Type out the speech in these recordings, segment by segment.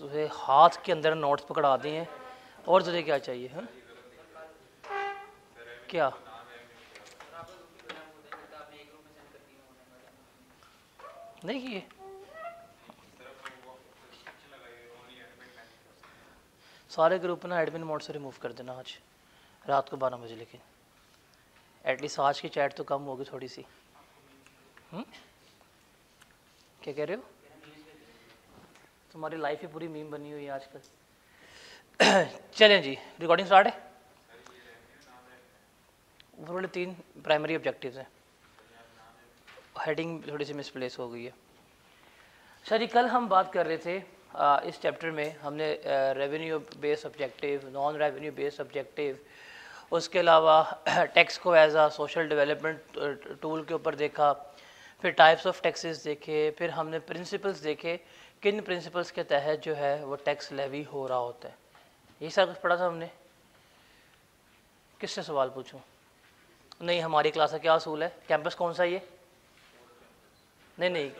तुझे हाथ के अंदर नोट्स पकड़ा दिए हैं। और तुझे क्या चाहिए हाँ? क्या? नहीं किए सारे ग्रुप ना एडमिन मोड से रिमूव कर देना आज। रात को बारह बजे लेकिन एटलीस्ट आज की चैट तो कम होगी थोड़ी सी। हुँ? क्या कह रहे हो? तुम्हारी लाइफ ही पूरी मीम बनी हुई है आजकल। चलें जी रिकॉर्डिंग स्टार्ट है? वाले तीन प्राइमरी ऑब्जेक्टिव्स हैं। हेडिंग थोड़ी सी मिसप्लेस हो गई है। सर कल हम बात कर रहे थे आ, इस चैप्टर में हमने revenue based objective non revenue based objective उसके अलावा टैक्स को as a social development tool के ऊपर देखा फिर टाइप्स ऑफ़ टैक्सेस देखे फिर हमने प्रिंसिपल्स देखे किन प्रिंसिपल्स के तहत जो है वो टैक्स लेवी हो रहा होता है? यही सब कुछ पढ़ा था हमने? किससे सवाल पूछूँ? नहीं, हमारी क्लास का क्या असूल है? कैंपस कौन सा ये? नहीं नहीं।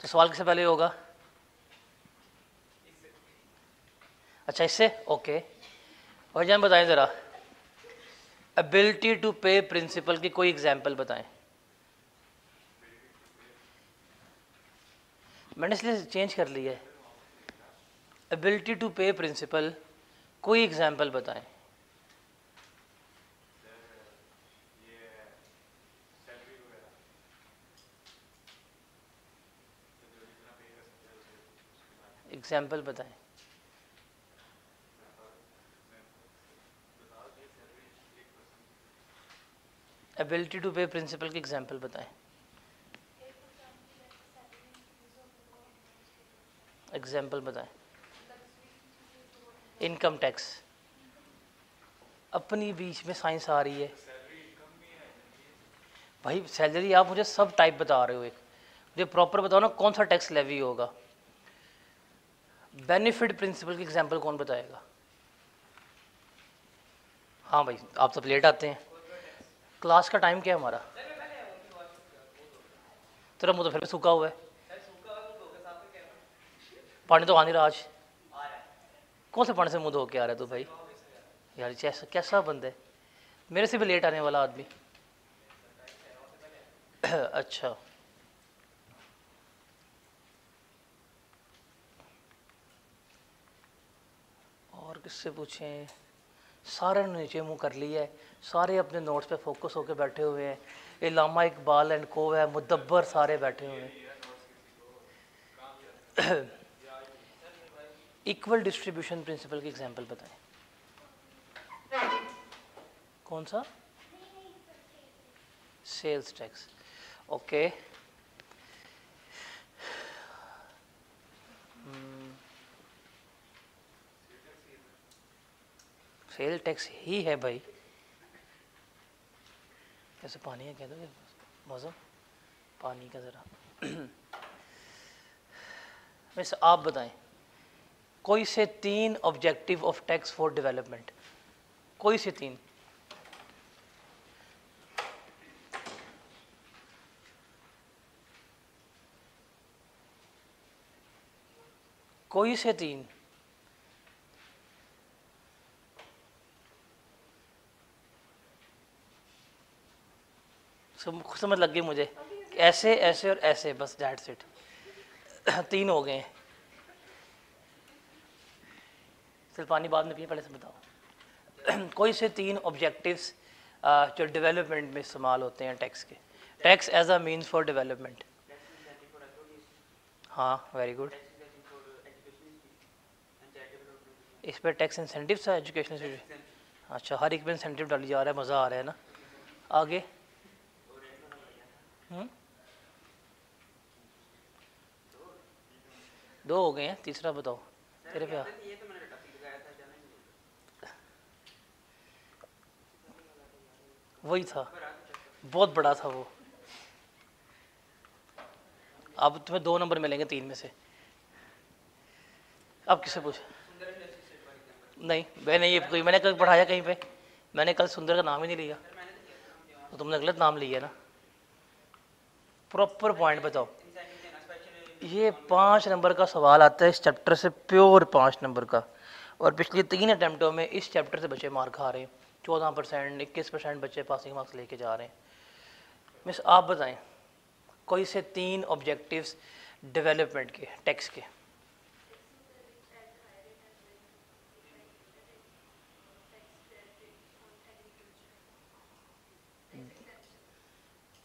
तो सवाल किससे पहले होगा? अच्छा इससे? ओके और जान बताएँ ज़रा। एबिलिटी टू पे प्रिंसिपल की कोई एग्जांपल बताएँ। मैंने इसलिए चेंज कर लिया है। एबिलिटी टू पे प्रिंसिपल कोई एग्जांपल बताएँ। एग्ज़ाम्पल बताएँ। एबिलिटी टू पे प्रिंसिपल की एग्ज़ाम्पल बताएँ। एग्ज़ाम्पल बताएँ। इनकम टैक्स अपनी बीच में साइंस आ रही है। भाई सैलरी आप मुझे सब टाइप बता रहे हो एक। मुझे प्रॉपर बताओ ना कौन सा टैक्स लेवी होगा। बेनिफिट प्रिंसिपल की एग्जांपल कौन बताएगा? हाँ भाई, आप सब लेट आते हैं। क्लास का टाइम क्या है हमारा? तेरा मुँह तो फिर भी सूखा हुआ है। पानी तो आ नहीं रहा आज कौन से पानी से मुँह धो के आ रहा है तू भाई? यार कैसा कैसा बंद है? मेरे से भी लेट आने वाला आदमी। अच्छा। और किससे पूछें? सारे ने नीचे मुँह कर लिया है। सारे अपने नोट्स पे फोकस होकर बैठे हुए हैं। इलामा इकबाल एंड को है मुदब्बर सारे बैठे हुए हैं। इक्वल डिस्ट्रीब्यूशन प्रिंसिपल की एग्जांपल बताएँ। कौन सा? Sales tax okay sale tax ही है भाई। कैसे पानी है कह दो मौसम? पानी का ज़रा। वैसे आप बताएँ। कोई से तीन objective of tax for development कोई से तीन। कोई से तीन। समझ लग गई मुझे। ऐसे ऐसे और ऐसे, बस डेट सेट तीन हो गए। हैं सिर्फ़ पानी बाद में पिए पहले से बताओ। कोई से तीन ऑब्जेक्टिव्स जो डेवलपमेंट में इस्तेमाल होते हैं टैक्स के। Tax as a means for development हाँ वेरी गुड इस पर टैक्स इंसेंटिव है एजुकेशन अच्छा हर एक में इंसेंटिव डाली जा रहा है, मज़ा आ रहा है ना। आगे। हुँ? दो हो गए हैं, तीसरा बताओ। तेरे पे वही था। बहुत बड़ा था वो। अब तुम्हें दो नंबर मिलेंगे तीन में से। अब किसे पूछ? नहीं, मैंने ये कोई, मैंने कल पढ़ाया कहीं पे। मैंने कल सुंदर का नाम ही नहीं लिया। तो तुमने गलत नाम लिया ना। प्रॉपर पॉइंट बताओ। ये पाँच नंबर का सवाल आता है इस चैप्टर से प्योर पाँच नंबर का। और पिछले तीन अटैम्प्टों में इस चैप्टर से बच्चे मार्क खा रहे हैं। चौदह परसेंट, इक्कीस परसेंट बच्चे पासिंग मार्क्स लेके जा रहे हैं। मिस, आप बताएँ, कोई से तीन ऑब्जेक्टिव्स डेवलपमेंट के टैक्स के?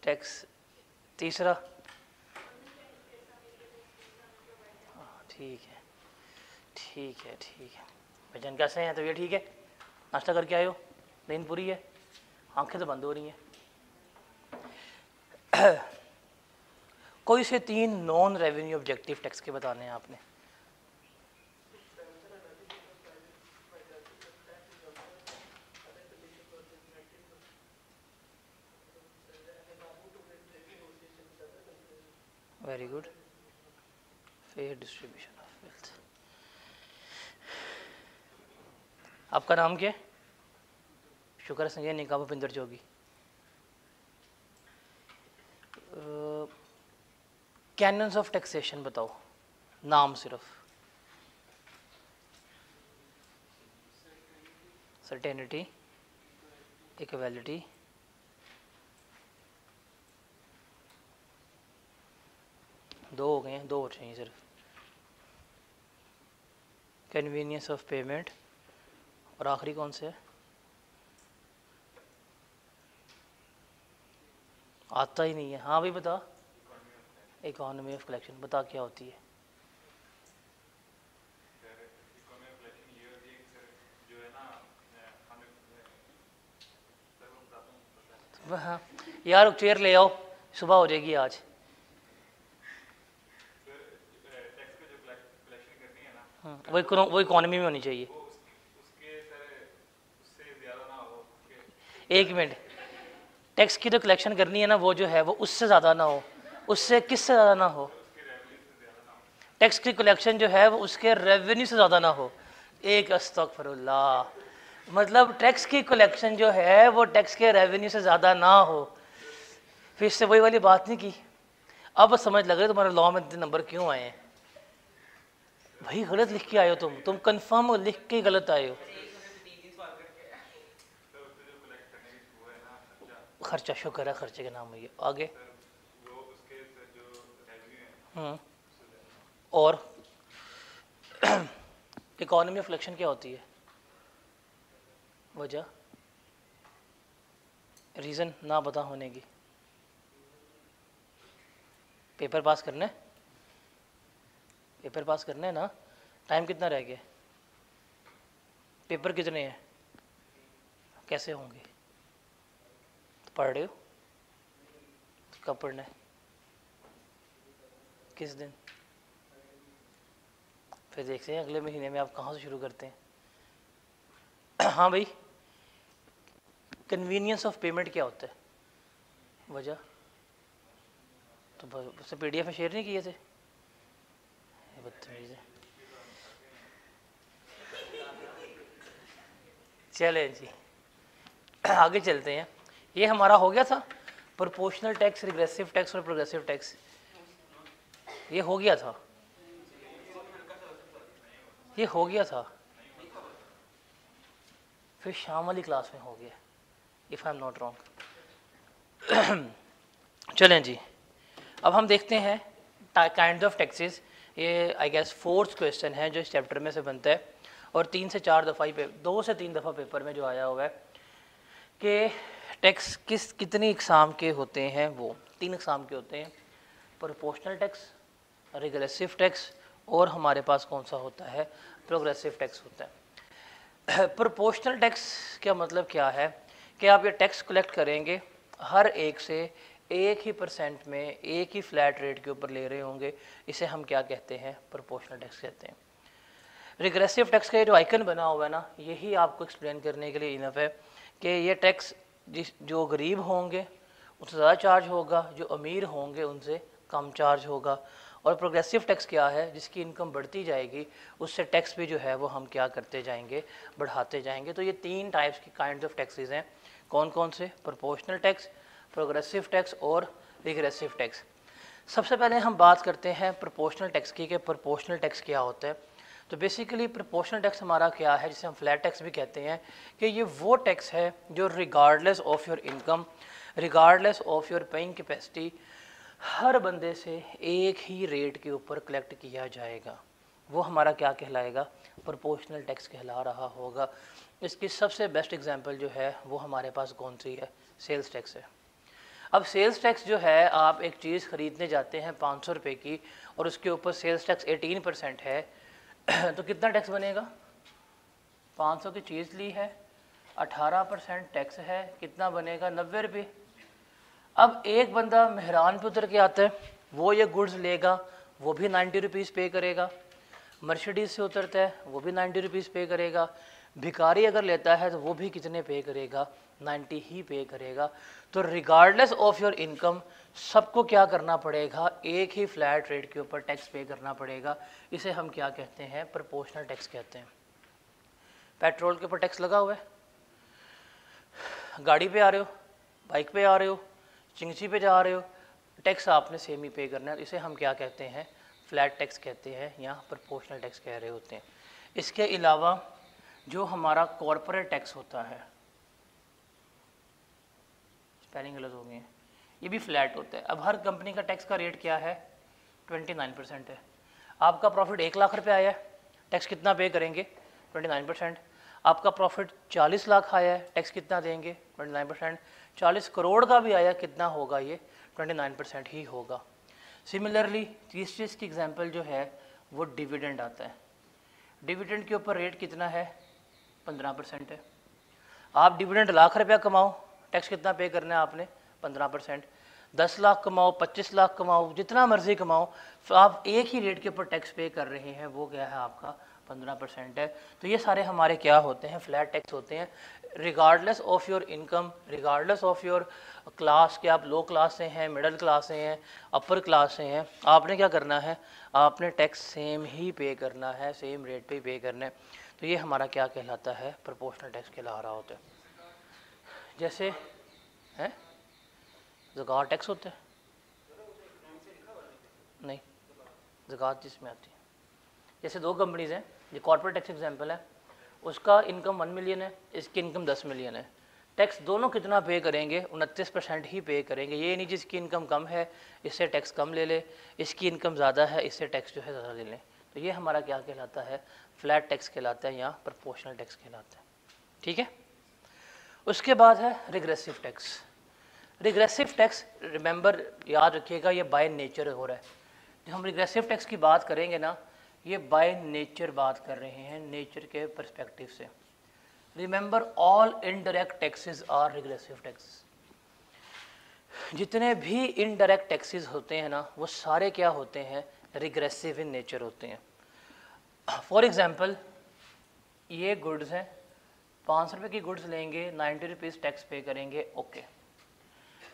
टैक्स तीसरा? ठीक है ठीक है ठीक है। भजन कैसे हैं? तो ये ठीक है? नाश्ता करके आए हो? नींद पूरी है, आँखें तो बंद हो रही हैं। कोई से तीन नॉन रेवेन्यू ऑब्जेक्टिव टैक्स के बताने हैं आपने? Very good fair distribution of wealth आपका नाम क्या है? शुक्र संजय निका Bhupinder Jogi canons of taxation बताओ नाम सिर्फ़। सर्टेनिटी इक्वलिटी दो हो गए हैं दो और चाहिए सिर्फ़। कन्वीनियंस ऑफ़ पेमेंट और आखिरी कौन से है? आता ही नहीं है। हाँ भाई बता। इकोनॉमी ऑफ़ कलेक्शन बता क्या होती है? हाँ। यार चेयर ले आओ। सुबह हो जाएगी आज। हाँ, वो वो इकोनॉमी में होनी चाहिए। एक मिनट। टैक्स की जो कलेक्शन करनी है ना, वो जो है, वो उससे ज़्यादा ना हो। उससे किससे ज़्यादा ना हो? टैक्स की कलेक्शन जो है, वो उसके रेवेन्यू से ज़्यादा ना हो। एक अस्तफरल्ला मतलब टैक्स की कलेक्शन जो है, वो टैक्स के रेवेन्यू से ज़्यादा ना हो। फिर इससे वही वाली बात नहीं की। अब समझ लग रही तुम्हारे लॉ में इतने नंबर क्यों आए हैं? भाई, गलत लिख के आए हो तुम। तुम कंफर्म लिख के गलत आए हो। खर्चा, शुक्र है, खर्चे के नाम हुई आगे। हम्म। और इकोनॉमी ऑफ़ इलेक्शन क्या होती है? वजह? रीज़न ना पता होने की। पेपर पास करने? पेपर पास करने ना? टाइम कितना रह गया? पेपर कितने हैं? कैसे होंगे? पढ़ रहे हो? कब पढ़ना है? किस दिन? फिर देखते हैं अगले महीने में आप कहाँ से शुरू करते हैं। हाँ भाई कन्वीनियंस ऑफ़ पेमेंट क्या होता है? वजह? तो उससे पी डी एफ़ में शेयर नहीं किए थे? बदतमीज चले जी। आगे चलते हैं। ये हमारा हो गया था प्रोपोर्शनल टैक्स रिग्रेसिव टैक्स और प्रोग्रेसिव टैक्स ये हो गया था। ये हो गया था। फिर शाम वाली क्लास में हो गया if I am not wrong चलें जी। अब हम देखते हैं काइंड ऑफ़ टैक्सेस ये आई गेस फोर्थ क्वेश्चन है जो इस चैप्टर में से बनता है। और तीन से चार दफ़ा ही दो से तीन दफ़ा पेपर में जो आया हुआ है कि टैक्स किस, कितनी इकसाम के होते हैं वो? तीन इकसाम के होते हैं। प्रोपोर्शनल टैक्स रिग्रेसिव टैक्स और हमारे पास कौन सा होता है? प्रोग्रेसिव टैक्स होता है। प्रोपोर्शनल टैक्स का मतलब क्या है? कि आप ये टैक्स कलेक्ट करेंगे, हर एक से एक ही परसेंट में एक ही फ्लैट रेट के ऊपर ले रहे होंगे। इसे हम क्या कहते हैं? प्रोपोर्शनल टैक्स कहते हैं। रिग्रेसिव टैक्स का ये जो आइकन बना हुआ है ना, यही आपको एक्सप्लेन करने के लिए इनफ है कि ये टैक्स जिस, जो गरीब होंगे, उनसे ज़्यादा चार्ज होगा, जो अमीर होंगे, उनसे कम चार्ज होगा। और प्रोग्रेसिव टैक्स क्या है? जिसकी इनकम बढ़ती जाएगी, उससे टैक्स भी जो है, वो हम क्या करते जाएँगे, बढ़ाते जाएँगे। तो ये तीन टाइप्स की काइंड ऑफ़ टैक्सेस हैं। कौन कौन से? प्रोपोर्शनल टैक्स प्रोग्रेसिव टैक्स और रिग्रेसिव टैक्स सबसे पहले हम बात करते हैं प्रोपोर्शनल टैक्स की कि प्रोपोर्शनल टैक्स क्या होता है। तो बेसिकली प्रोपोर्शनल टैक्स हमारा क्या है, जिसे हम फ्लैट टैक्स भी कहते हैं, कि ये वो टैक्स है जो regardless of your income regardless of your paying capacity हर बंदे से एक ही रेट के ऊपर कलेक्ट किया जाएगा। वो हमारा क्या कहलाएगा? प्रोपोर्शनल टैक्स कहला रहा होगा। इसकी सबसे बेस्ट एग्जांपल जो है, वो हमारे पास कौन सी है? सेल्स टैक्स है। अब सेल्स टैक्स जो है, आप एक चीज़ ख़रीदने जाते हैं पाँच सौ रुपये की, और उसके ऊपर सेल्स टैक्स एटीन परसेंट है तो कितना टैक्स बनेगा? पाँच सौ की चीज़ ली है, अठारह परसेंट टैक्स है, कितना बनेगा? नब्बे रुपये। अब एक बंदा मेहरान पे उतर के आता है, वो ये गुड्स लेगा, वो भी नाइन्टी रुपीज़ पे करेगा। मर्सिडीज से उतरता है, वो भी नाइन्टी रुपीज़ पे करेगा। भिकारी अगर लेता है तो वो भी कितने पे करेगा? नाइन्टी ही पे करेगा। तो रिगार्डलेस ऑफ़ योर इनकम सबको क्या करना पड़ेगा? एक ही फ्लैट रेट के ऊपर टैक्स पे करना पड़ेगा। इसे हम क्या कहते हैं? प्रपोर्शनल टैक्स कहते हैं। पेट्रोल के ऊपर टैक्स लगा हुआ है। गाड़ी पे आ रहे हो, बाइक पे आ रहे हो, चिंगची पे जा रहे हो, टैक्स आपने सेम ही पे करना है। इसे हम क्या कहते हैं? फ्लैट टैक्स कहते हैं या प्रपोर्शनल टैक्स कह रहे होते हैं। इसके अलावा जो हमारा कॉरपोरेट टैक्स होता है, स्पेलिंग गलत हो गई है। ये भी फ्लैट होता है। अब हर कंपनी का टैक्स का रेट क्या है? ट्वेंटी नाइन परसेंट है। आपका प्रॉफिट एक लाख रुपये आया है। टैक्स कितना पे करेंगे? ट्वेंटी नाइन परसेंट आपका प्रॉफिट चालीस लाख आया है। टैक्स कितना देंगे? ट्वेंटी नाइन परसेंट चालीस करोड़ का भी आया कितना होगा ये? ट्वेंटी नाइन परसेंट ही होगा। सिमिलरली तीस चीज़ की एग्ज़ाम्पल जो है, वो डिविडेंड आता है। डिविडेंड के ऊपर रेट कितना है? पंद्रह परसेंट है। आप डिविडेंड लाख रुपया कमाओ। टैक्स कितना पे करना है आपने? पंद्रह परसेंट, दस लाख कमाओ, पच्चीस लाख कमाओ, जितना मर्ज़ी कमाओ तो आप एक ही रेट के ऊपर टैक्स पे कर रहे हैं, वो क्या है आपका पंद्रह परसेंट है। तो ये सारे हमारे क्या होते हैं? फ्लैट टैक्स होते हैं। Regardless of your income regardless of your class के आप लो क्लास से हैं मिडिल क्लास से हैं अपर क्लास से हैं, आपने क्या करना है? आपने टैक्स सेम ही पे करना है सेम रेट पे पे करना है। तो ये हमारा क्या कहलाता है? प्रोपोर्शनल टैक्स कहला रहा होता है। जैसे, हैं? जक़ात टैक्स होता है। नहीं, जक़ात जिसमें आती है। जैसे दो कंपनीज़ हैं, ये कॉर्पोरेट टैक्स एग्ज़ाम्पल है, उसका इनकम वन मिलियन है, इसकी इनकम दस मिलियन है। टैक्स दोनों कितना पे करेंगे? उनतीस परसेंट ही पे करेंगे। ये नहीं जिसकी इनकम कम है, इससे टैक्स कम ले ले, इसकी इनकम ज़्यादा है, इससे टैक्स जो है ज़्यादा ले लें। तो ये हमारा क्या कहलाता है? फ्लैट टैक्स कहलाता है या प्रपोर्शनल टैक्स कहलाता है। ठीक है? उसके बाद है regressive tax regressive tax remember याद रखिएगा, ये बाय नेचर हो रहा है। जब हम रिग्रेसिव टैक्स की बात करेंगे ना, ये बाय नेचर बात कर रहे हैं नेचर के परस्पेक्टिव से। Remember all indirect taxes are regressive tax जितने भी इनडायरेक्ट टैक्सेस होते हैं ना, वो सारे क्या होते हैं? रिग्रेसिव इन नेचर होते हैं। फॉर एग्ज़ाम्पल ये गुड्स हैं, पाँच सौ रुपये की गुड्स लेंगे, नाइन्टी रुपीज़ टैक्स पे करेंगे ओके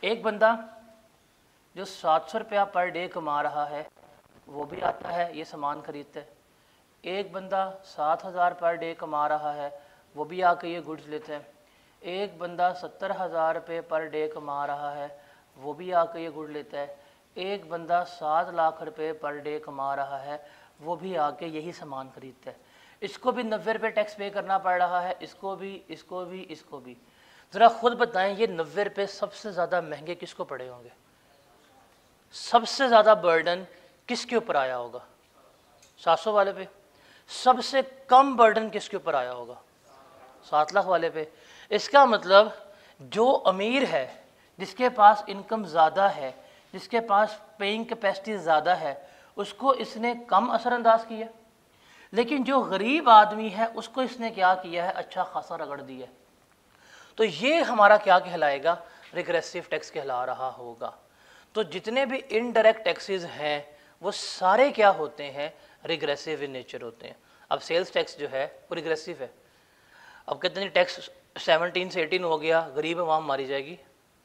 एक बंदा जो सात सौ रुपया पर डे कमा रहा है, वो भी आता है, ये सामान खरीदते। एक बंदा सात हज़ार पर डे कमा रहा है, वो भी आके ये गुड्स लेते हैं। एक बंदा सत्तर हज़ार रुपये पर डे कमा रहा है, वो भी आके ये गुड लेता है। एक बंदा सात लाख रुपए पर डे कमा रहा है, वो भी आके यही सामान खरीदता है। इसको भी नब्बे रुपये टैक्स पे करना पड़ रहा है, इसको भी इसको भी इसको भी। ज़रा खुद बताएँ, ये नब्बे रुपये सबसे ज़्यादा महँगे किसको पड़े होंगे? सबसे ज़्यादा बर्डन किसके ऊपर आया होगा? सात सौ वाले पे। सबसे कम बर्डन किसके ऊपर आया होगा? सात लाख वाले पे। इसका मतलब जो अमीर है, जिसके पास इनकम ज़्यादा है, जिसके पास पेइंग कैपेसिटी ज़्यादा है, उसको इसने कम असरअंदाज किया। लेकिन जो गरीब आदमी है, उसको इसने क्या किया है? अच्छा खासा रगड़ दिया तो ये हमारा क्या कहलाएगा? रिग्रेसिव टैक्स कहला रहा होगा। तो जितने भी इनडायरेक्ट टैक्सेस हैं, वो सारे क्या होते हैं? रिग्रेसिव इन नेचर होते हैं। अब सेल्स टैक्स जो है, वो रिग्रेसिव है। अब कहते हैं टैक्स सेवनटीन से एटीन हो गया, गरीब आवाम मारी जाएगी।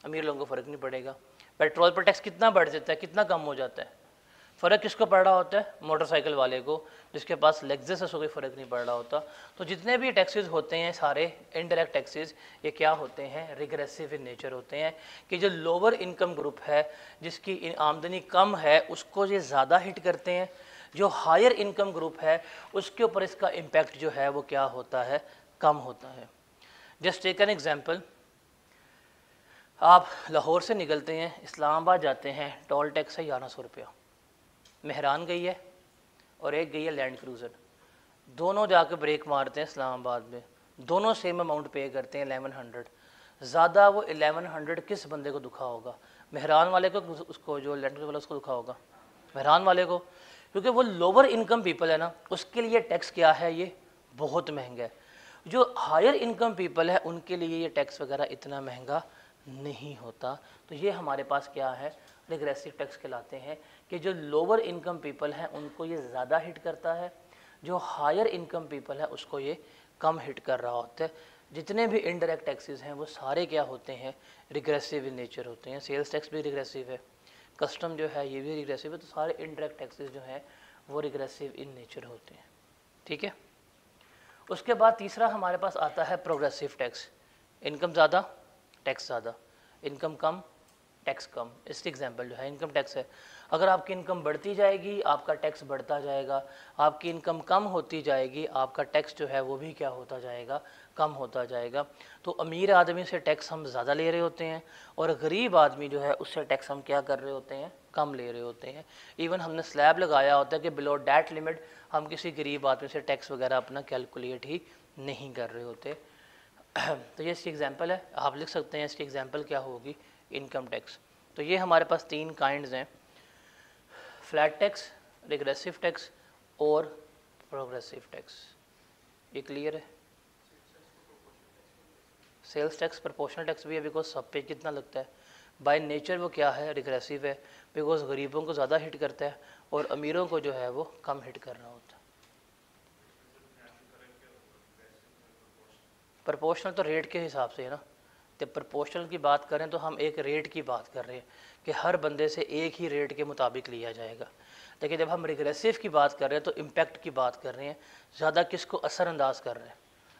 अमीर लोगों को फ़र्क नहीं पड़ेगा। पेट्रोल पर टैक्स कितना बढ़ जाता है, कितना कम हो जाता है? फ़र्क किसको पड़ रहा होता है? मोटरसाइकिल वाले को, जिसके पास लेग्जेस है उसको कोई फ़र्क नहीं पड़ रहा होता। तो जितने भी टैक्सेस होते हैं, सारे इनडायरेक्ट टैक्सेस ये क्या होते हैं? रिग्रेसिव इन नेचर होते हैं। कि जो लोअर इनकम ग्रुप है, जिसकी आमदनी कम है, उसको ये ज़्यादा हिट करते हैं। जो हायर इनकम ग्रुप है, उसके ऊपर इसका इम्पैक्ट जो है, वो क्या होता है? कम होता है। जस्ट टेक एन एग्ज़ाम्पल आप लाहौर से निकलते हैं, इस्लामाबाद जाते हैं, टोल टैक्स है ग्यारह सौ रुपया। मेहरान गई है और एक गई है लैंड क्रूज़र दोनों जाकर ब्रेक मारते हैं इस्लामाबाद में। दोनों सेम अमाउंट पे करते हैं एलेवन हंड्रेड ज़्यादा वो एलेवन हंड्रेड किस बंदे को दुखा होगा? मेहरान वाले को, उसको, जो लैंड क्रूजर वाला, उसको दुखा होगा। मेहरान वाले को। क्योंकि वो लोअर इनकम पीपल है ना, उसके लिए टैक्स क्या है ये? बहुत महँगा है। जो हायर इनकम पीपल है, उनके लिए ये टैक्स वगैरह इतना महँगा नहीं होता। तो ये हमारे पास क्या है? रिग्रेसिव टैक्स कहलाते हैं कि जो लोअर इनकम पीपल हैं, उनको ये ज़्यादा हिट करता है, जो हायर इनकम पीपल है, उसको ये कम हिट कर रहा होता है। जितने भी इनडायरेक्ट टैक्सेस हैं, वो सारे क्या होते हैं? रिग्रेसिव इन नेचर होते हैं। सेल्स टैक्स भी रिग्रेसिव है। कस्टम जो है, ये भी रिग्रेसिव है। तो सारे इनडायरेक्ट टैक्सेस जो हैं, वो रिग्रेसिव इन नेचर होते हैं। ठीक है? उसके बाद तीसरा हमारे पास आता है प्रोग्रेसिव टैक्स इनकम ज़्यादा टैक्स ज़्यादा। इनकम कम टैक्स कम इसकी एग्ज़ाम्पल जो है इनकम टैक्स है। अगर आपकी इनकम बढ़ती जाएगी, आपका टैक्स बढ़ता जाएगा। आपकी इनकम कम होती जाएगी, आपका टैक्स जो है, वो भी क्या होता जाएगा, कम होता जाएगा। तो अमीर आदमी से टैक्स हम ज़्यादा ले रहे होते हैं और गरीब आदमी जो है, उससे टैक्स हम क्या कर रहे होते हैं, कम ले रहे होते हैं। इवन हमने स्लैब लगाया होता है कि बिलो डैट लिमिट हम किसी गरीब आदमी से टैक्स वगैरह अपना कैलकुलेट ही नहीं कर रहे होते। तो ये इसकी एग्ज़ाम्पल है। आप लिख सकते हैं इसकी एग्ज़ाम्पल क्या होगी। इनकम टैक्स तो ये हमारे पास तीन काइंड्स हैं. फ्लैट टैक्स रिग्रेसिव टैक्स और प्रोग्रेसिव टैक्स ये क्लियर है? सेल्स टैक्स प्रपोर्शनल टैक्स भी है बिकॉज़ सब पे कितना लगता है? बाय नेचर वो क्या है? रिग्रेसिव है. बिकॉज़ गरीबों को ज़्यादा हिट करता है और अमीरों को जो है वो कम हिट कर रहा होता है. प्रपोर्शनल तो रेट के हिसाब से है ना? जब प्रपोर्शनल की बात करें तो हम एक रेट की बात कर रहे हैं कि हर बंदे से एक ही रेट के मुताबिक लिया जाएगा। लेकिन जब हम रिग्रेसिव की बात कर रहे हैं तो इम्पेक्ट की बात कर रहे हैं, ज़्यादा किस को असरअंदाज कर रहे हैं?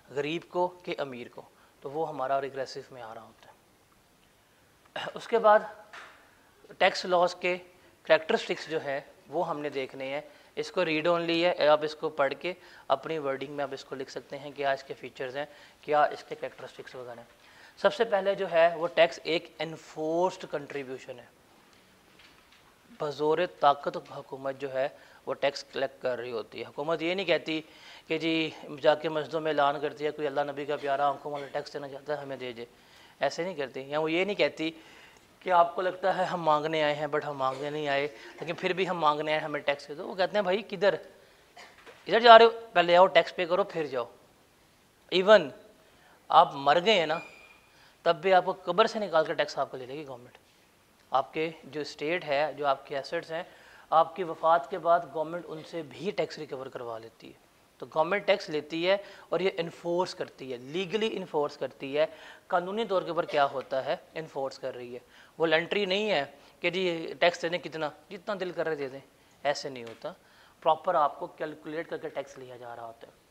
गरीब को कि अमीर को? तो वो हमारा रिग्रेसिव में आ रहा होता है। उसके बाद टैक्स लॉस के करेक्टरिस्टिक्स जो है, वो हमने देखने हैं। इसको रीड ओनली है, आप इसको पढ़ के अपनी वर्डिंग में आप इसको लिख सकते हैं क्या इसके फीचर्स हैं, क्या इसके करेक्टरिस्टिक्स वगैरह हैं। सबसे पहले जो है, वो टैक्स एक इन्फोर्स्ड कंट्रीब्यूशन है। बजोर ताकत हुकूमत जो है, वो टैक्स कलेक्ट कर रही होती है। हुकूमत ये नहीं कहती कि जी, जाके मस्जिदों में ऐलान करती है, कोई अल्लाह नबी का प्यारा आँखों वाला टैक्स देना चाहता है, हमें दे दे। ऐसे नहीं करती। या वो ये नहीं कहती कि आपको लगता है हम मांगने आए हैं, बट हम मांगने नहीं आए, लेकिन फिर भी हम मांगने आए हमें टैक्स दे दो। वो कहते हैं, भाई, किधर? इधर जा रहे हो, पहले आओ, टैक्स पे करो, फिर जाओ। इवन आप मर गए हैं ना तब भी आपको कब्र से निकाल कर टैक्स आपको ले लेगी गवर्नमेंट। आपके जो स्टेट है, जो आपके एसेट्स हैं, आपकी वफात के बाद गवर्नमेंट उनसे भी टैक्स रिकवर करवा लेती है। तो गवर्नमेंट टैक्स लेती है और ये इन्फोर्स करती है लीगली इन्फोर्स करती है। कानूनी तौर के ऊपर क्या होता है? इन्फोर्स कर रही है। वो लेंट्री नहीं है कि जी, टैक्स दे दें कितना, जितना दिल कर रहे दे दें। ऐसे नहीं होता। प्रॉपर आपको कैलकुलेट करके टैक्स लिया जा रहा होता है।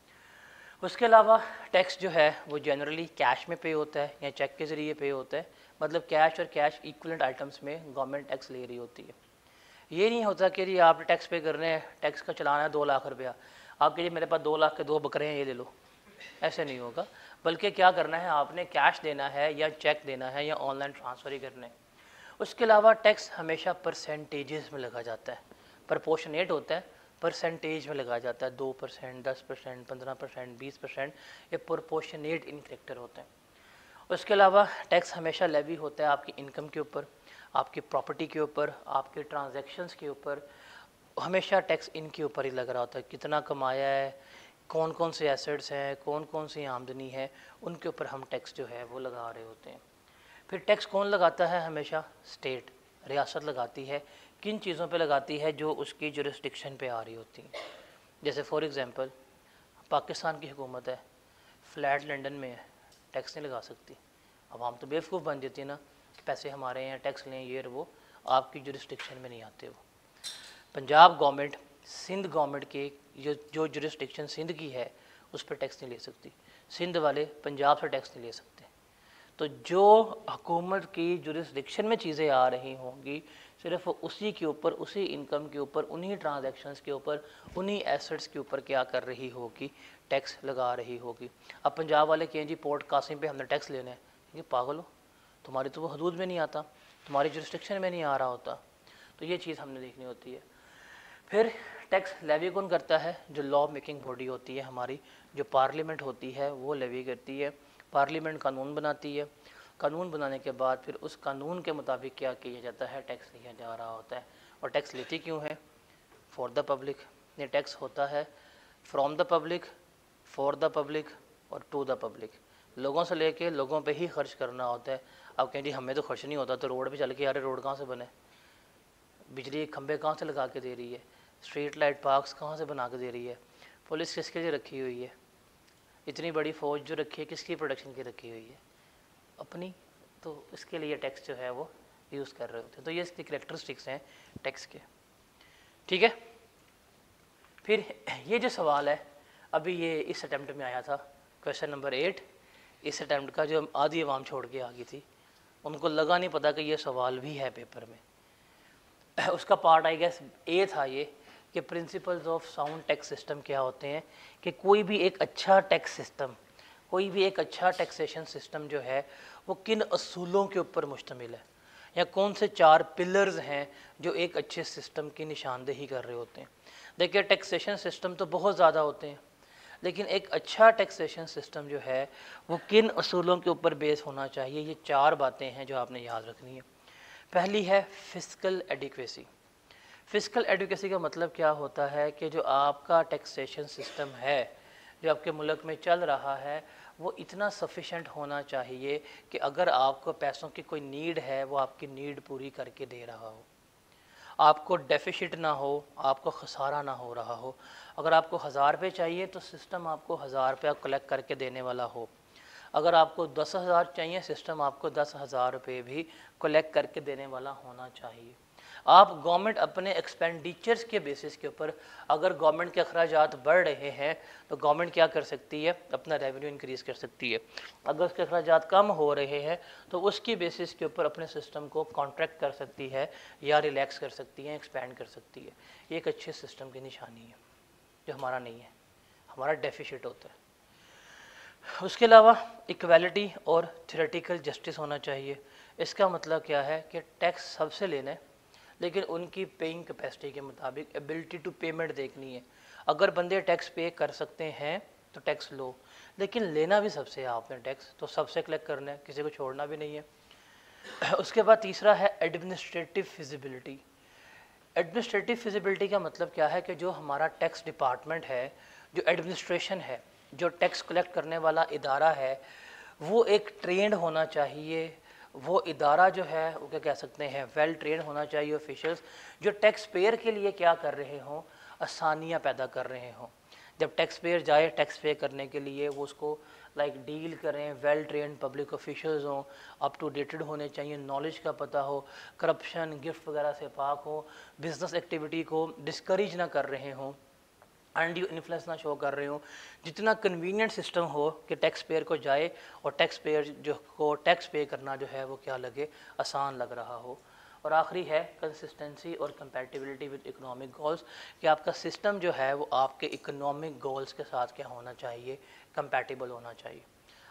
उसके अलावा टैक्स जो है, वो जनरली कैश में पे होता है या चेक के ज़रिए पे होता है। मतलब कैश और कैश इक्वलेंट आइटम्स में गवर्नमेंट टैक्स ले रही होती है। ये नहीं होता कि जी आप टैक्स पे कर रहे हैं टैक्स का चलाना है दो लाख रुपया। आप कहिए मेरे पास दो लाख के दो बकरे हैं, ये ले लो। ऐसे नहीं होगा। बल्कि क्या करना है, आपने कैश देना है या चेक देना है या ऑनलाइन ट्रांसफ़र ही करना है। उसके अलावा टैक्स हमेशा परसेंटेजेस में लगा जाता है। प्रपोर्शनेट होता है। परसेंटेज में लगाया जाता है, दो परसेंट, दस परसेंट, पंद्रह परसेंट, बीस परसेंट, ये प्रोपोर्शनेट इन करेक्टर होते हैं। उसके अलावा टैक्स हमेशा लेवी होता है आपकी इनकम के ऊपर, आपकी प्रॉपर्टी के ऊपर, आपके ट्रांजैक्शंस के ऊपर। हमेशा टैक्स इनके ऊपर ही लग रहा होता है, कितना कमाया है कौन कौन से एसेट्स हैं कौन कौन सी आमदनी है, उनके ऊपर हम टैक्स जो है वो लगा रहे होते हैं। फिर टैक्स कौन लगाता है? हमेशा स्टेट रियासत लगाती है। किन चीज़ों पे लगाती है जो उसकी जुरिस्डिक्शन पे आ रही होती हैं? जैसे फॉर एग्ज़ाम्पल पाकिस्तान की हुकूमत है, फ्लैट लंदन में है, टैक्स नहीं लगा सकती। अब हम तो बेवकूफ़ बन जाती है ना कि पैसे हमारे यहाँ टैक्स लें, ये, वो, आपकी जुरिस्डिक्शन में नहीं आते वो। पंजाब गवर्नमेंट, सिंध गवर्नमेंट के जो जो जुरिस्डिक्शन सिंध की है, उस पर टैक्स नहीं ले सकती। सिंध वाले पंजाब से टैक्स नहीं ले सकते। तो जो हुकूमत की जुरिस्डिक्शन में चीज़ें आ रही होंगी सिर्फ़ उसी के ऊपर, उसी इनकम के ऊपर, उन्हीं ट्रांजैक्शंस के ऊपर, उन्हीं एसेट्स के ऊपर क्या कर रही होगी? टैक्स लगा रही होगी। अब पंजाब वाले कहें, जी पोर्ट कासिम पे हमने टैक्स लेना है। ये पागल हो। तुम्हारी तो वो हदूद में नहीं आता। तुम्हारी जुरिस्डिक्शन में नहीं आ रहा होता। तो ये चीज़ हमने देखनी होती है। फिर टैक्स लेवी कौन करता है? जो लॉ मेकिंग बॉडी होती है हमारी, जो पार्लियामेंट होती है, वो लेवी करती है। पार्लियामेंट कानून बनाती है। कानून बनाने के बाद फिर उस कानून के मुताबिक क्या किया जाता है? टैक्स लिया जा रहा होता है। और टैक्स लेती क्यों है? फॉर द पब्लिक ये टैक्स होता है from the public for the public और टू द पब्लिक लोगों से लेके लोगों पे ही खर्च करना होता है। अब कहें जी, हमें तो खर्च नहीं होता तो रोड पे चल के यार रोड कहाँ से बने? बिजली खंबे कहाँ से लगा के दे रही है? स्ट्रीट लाइट पार्क्स कहाँ से बना के दे रही है? पुलिस किसके लिए रखी हुई है? इतनी बड़ी फ़ौज जो रखी है, किसकी प्रोडक्शन की रखी हुई है? अपनी तो इसके लिए टैक्स जो है वो यूज़ कर रहे होते हैं। तो ये इसकी करेक्टरिस्टिक्स हैं टैक्स के। ठीक है? फिर ये जो सवाल है, अभी ये इस अटैम्प्ट में आया था क्वेश्चन नंबर एट इस अटैम्प्ट का जो आधी आवाम छोड़ के आ गई थी, उनको लगा नहीं पता कि ये सवाल भी है पेपर में। उसका पार्ट आई गैस ए था ये, कि principles of sound tax system क्या होते हैं, कि कोई भी एक अच्छा टैक्स सिस्टम कोई भी एक अच्छा टैक्सेशन सिस्टम जो है वो किन असूलों के ऊपर मुश्तमिल है? या कौन से चार पिलर्स हैं जो एक अच्छे सिस्टम की निशानदेही कर रहे होते हैं? देखिए टैक्सेशन सिस्टम तो बहुत ज़्यादा होते हैं, लेकिन एक अच्छा टैक्सेशन सिस्टम जो है, वो किन असूलों के ऊपर बेस होना चाहिए? ये चार बातें हैं जो आपने याद रखनी है। पहली है फ़िज़िकल एडिक्वेसी फ़िज़िकल एडुकेसी का मतलब क्या होता है कि जो आपका टैक्सेशन सिस्टम है जो आपके मुल्क में चल रहा है, वो इतना सफिशेंट होना चाहिए कि अगर आपको पैसों की कोई नीड है, वो आपकी नीड पूरी करके दे रहा हो। आपको डेफिशिट ना हो, आपको खसारा ना हो रहा हो। अगर आपको हज़ार रुपये चाहिए तो सिस्टम आपको हज़ार रुपया कलेक्ट करके देने वाला हो। अगर आपको दस हज़ार चाहिए सिस्टम आपको दस हज़ार रुपये भी कलेक्ट करके देने वाला होना चाहिए। आप गवर्नमेंट अपने एक्सपेंडिचर्स के बेसिस के ऊपर, अगर गवर्नमेंट के अखराज बढ़ रहे हैं तो गवर्नमेंट क्या कर सकती है? अपना रेवेन्यू इंक्रीज़ कर सकती है। अगर उसके अखराज कम हो रहे हैं तो उसकी बेसिस के ऊपर अपने सिस्टम को कॉन्ट्रैक्ट कर सकती है या रिलैक्स कर सकती है एक्सपेंड कर सकती है। ये एक अच्छे सिस्टम की निशानी है, जो हमारा नहीं है। हमारा डेफिशिट होता है। उसके अलावा इक्वालिटी और थ्रेटिकल जस्टिस होना चाहिए। इसका मतलब क्या है कि टैक्स सबसे लेना है लेकिन उनकी पेइंग कैपेसिटी के मुताबिक एबिलिटी टू पेमेंट देखनी है। अगर बंदे टैक्स पे कर सकते हैं तो टैक्स लो। लेकिन लेना भी सबसे है, आपने टैक्स तो सबसे कलेक्ट करना है, किसी को छोड़ना भी नहीं है। उसके बाद तीसरा है एडमिनिस्ट्रेटिव फिजिबिलिटी एडमिनिस्ट्रेटिव फिजिबिलिटी का मतलब क्या है कि जो हमारा टैक्स डिपार्टमेंट है, जो एडमिनिस्ट्रेशन है, जो टैक्स कलेक्ट करने वाला इदारा है, वो एक ट्रेंड होना चाहिए वो इदारा जो है वो क्या कह सकते हैं वेल ट्रेन होना चाहिए ऑफिशल्स जो टैक्स पेयर के लिए क्या कर रहे हों आसानियाँ पैदा कर रहे हों। जब टैक्स पेयर जाए टैक्स पे करने के लिए वो उसको लाइक like, डील करें वेल ट्रेन पब्लिक ऑफिशल्स हों अप टू डेटेड होने चाहिए नॉलेज का पता हो करप्शन गिफ्ट वगैरह से पाक हो बिज़नेस एक्टिविटी को डिस्करेज ना कर रहे हों। अनड्यू इन्फ्लुएंस ना शो कर रहे हो। जितना कन्वीनियंट सिस्टम हो कि टैक्स पेयर को जाए और टैक्स पेयर जो को टैक्स पे करना जो है वो क्या लगे, आसान लग रहा हो। और आखिरी है कंसिस्टेंसी और कंपेटिबिलिटी विद इकोनॉमिक गोल्स कि आपका सिस्टम जो है वो आपके इकोनॉमिक गोल्स के साथ क्या होना चाहिए कंपेटिबल होना चाहिए।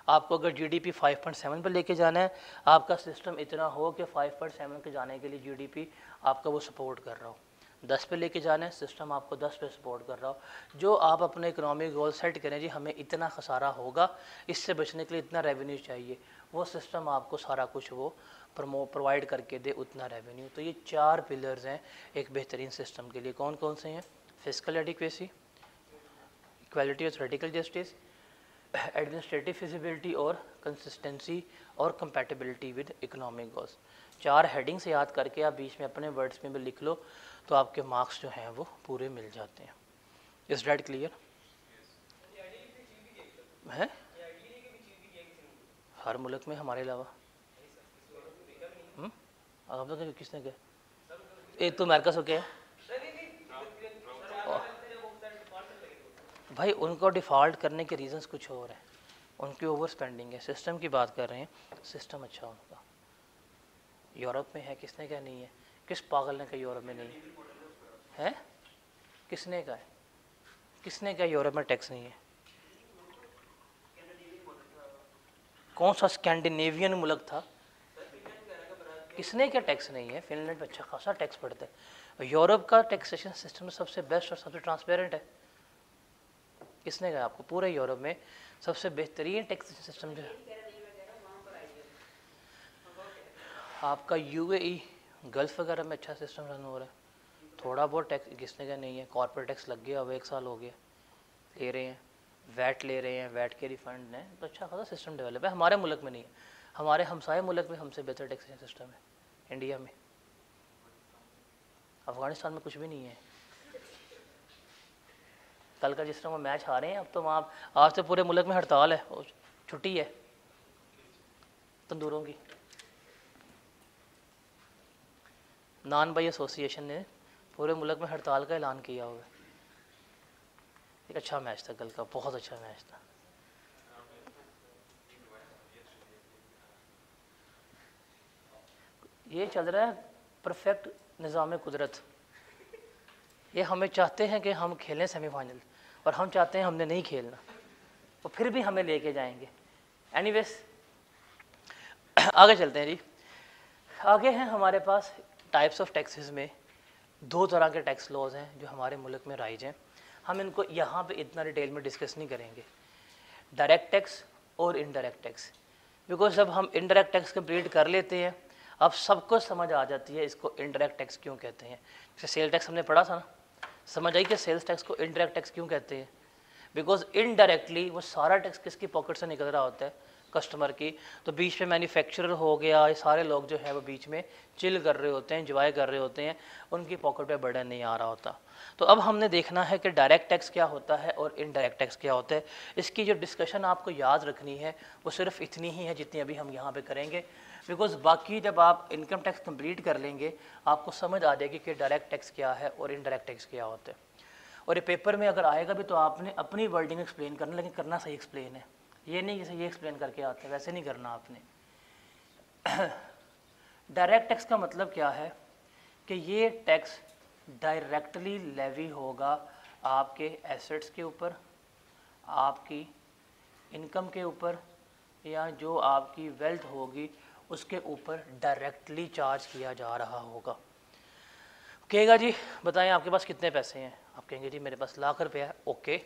आपको अगर G D P five point seven पर लेके जाना है, आपका सिस्टम इतना हो कि फाइव पॉइंट सेवन के जाने के लिए जी डी पी आपका वो सपोर्ट कर रहा हो। दस पे लेके जाना है सिस्टम आपको दस पे सपोर्ट कर रहा हो। जो आप अपने इकोनॉमिक गोल सेट करें जी, हमें इतना खसारा होगा, इससे बचने के लिए इतना रेवेन्यू चाहिए। वो सिस्टम आपको सारा कुछ वो प्रमो प्रोवाइड करके दे उतना रेवेन्यू तो ये चार पिलर्स हैं एक बेहतरीन सिस्टम के लिए। कौन कौन से हैं? फ़िज़िकल एडिक्वेसी इक्वालिटी और थ्रेटिकल जस्टिस एडमिनिस्ट्रेटिव फिजिबिलिटी और कंसिस्टेंसी और कंपेटिबिलिटी विद इकोनॉमिक गोल्स चार हेडिंग से याद करके आप बीच में अपने वर्ड्स में भी लिख लो। तो आपके मार्क्स जो हैं वो पूरे मिल जाते हैं। इज़ डेट क्लियर है? हर मुल्क में हमारे अलावा। हम्म? आप लोग किसने गए एक तो अमेरिका से गए भाई, उनको डिफ़ॉल्ट करने के रीजंस कुछ और हैं। उनकी ओवर स्पेंडिंग है। सिस्टम की बात कर रहे हैं। सिस्टम अच्छा उनका। यूरोप में है, किसने क्या? नहीं है। किस पागल ने कहा यूरोप में नहीं? है? किसने का है? किसने क्या यूरोप में टैक्स नहीं है? कौन सा स्कैंडिनेवियन मुल्क था? किसने क्या टैक्स नहीं है? फिनलैंड में अच्छा खासा टैक्स पड़ता है। यूरोप का टैक्सेशन सिस्टम सबसे बेस्ट और सबसे ट्रांसपेरेंट है। किसने कहा आपको? पूरे यूरोप में सबसे बेहतरीन टैक्सेशन सिस्टम जो है। आपका यूएई गल्फ वगैरह में अच्छा सिस्टम रन हो रहा है। थोड़ा बहुत टैक्स किसने का नहीं है। कॉर्पोरेट टैक्स लग गया अब एक साल हो गया। ले रहे हैं। वैट ले रहे हैं। वैट के रिफंड हैं। तो अच्छा खासा सिस्टम डेवलप है। हमारे मुल्क में नहीं है। हमारे हमसाए मुल्क में हमसे बेहतर टैक्सेशन सिस्टम है। इंडिया में। अफ़गानिस्तान में कुछ भी नहीं है। कल का जिस तरह वो मैच हारे हैं, अब तो वहाँ आज तो पूरे मुल्क में हड़ताल है। छुट्टी है। तंदूरों की। नान बाई एसोसिएशन ने पूरे मुल्क में हड़ताल का ऐलान किया हुआ एक अच्छा मैच था, कल का बहुत अच्छा मैच था। ये चल रहा है परफेक्ट निज़ाम कुदरत। ये हमें चाहते हैं कि हम खेलें सेमीफाइनल, और हम चाहते हैं हमने नहीं खेलना तो फिर भी हमें लेके जाएँगे। एनीवेज आगे चलते हैं जी। आगे हैं हमारे पास टाइप्स ऑफ़ टैक्सेस में दो तरह के टैक्स लॉज हैं जो हमारे मुल्क में राइज हैं। हम इनको यहाँ पे इतना डिटेल में डिस्कस नहीं करेंगे। डायरेक्ट टैक्स और इनडायरेक्ट टैक्स बिकॉज़ जब हम इनडायरेक्ट टैक्स कंप्लीट कर लेते हैं, अब सबको समझ आ जाती है इसको इनडायरेक्ट टैक्स क्यों कहते हैं। जैसे सेल टैक्स हमने पढ़ा था ना? समझ आई कि सेल्स टैक्स को इनडायरेक्ट टैक्स क्यों कहते हैं? बिकॉज़ इनडायरेक्टली वो सारा टैक्स किसकी पॉकेट से निकल रहा होता है? कस्टमर की। तो बीच में मैन्युफैक्चरर हो गया, ये सारे लोग जो है वो बीच में चिल कर रहे होते हैं इंजॉय कर रहे होते हैं। उनकी पॉकेट पे बर्डन नहीं आ रहा होता। तो अब हमने देखना है कि डायरेक्ट टैक्स क्या होता है और इनडायरेक्ट टैक्स क्या होता है। इसकी जो डिस्कशन आपको याद रखनी है, वो सिर्फ़ इतनी ही है जितनी अभी हम यहाँ पर करेंगे। बिकॉज़ बाकी जब आप इनकम टैक्स कंप्लीट कर लेंगे, आपको समझ आ जाएगी कि डायरेक्ट टैक्स क्या है और इनडायरेक्ट टैक्स क्या होता है। और ये पेपर में अगर आएगा भी तो आपने अपनी वर्डिंग एक्सप्लेन करना, लेकिन करना सही एक्सप्लेन है। ये नहीं जैसे ये एक्सप्लेन करके आते हैं, वैसे नहीं करना आपने। डायरेक्ट टैक्स का मतलब क्या है? कि ये टैक्स डायरेक्टली लेवी होगा आपके एसेट्स के ऊपर, आपकी इनकम के ऊपर, या जो आपकी वेल्थ होगी, उसके ऊपर डायरेक्टली चार्ज किया जा रहा होगा। कहेगा, जी, बताएँ आपके पास कितने पैसे हैं? आप कहेंगे, जी, मेरे पास लाख रुपया है। ओके,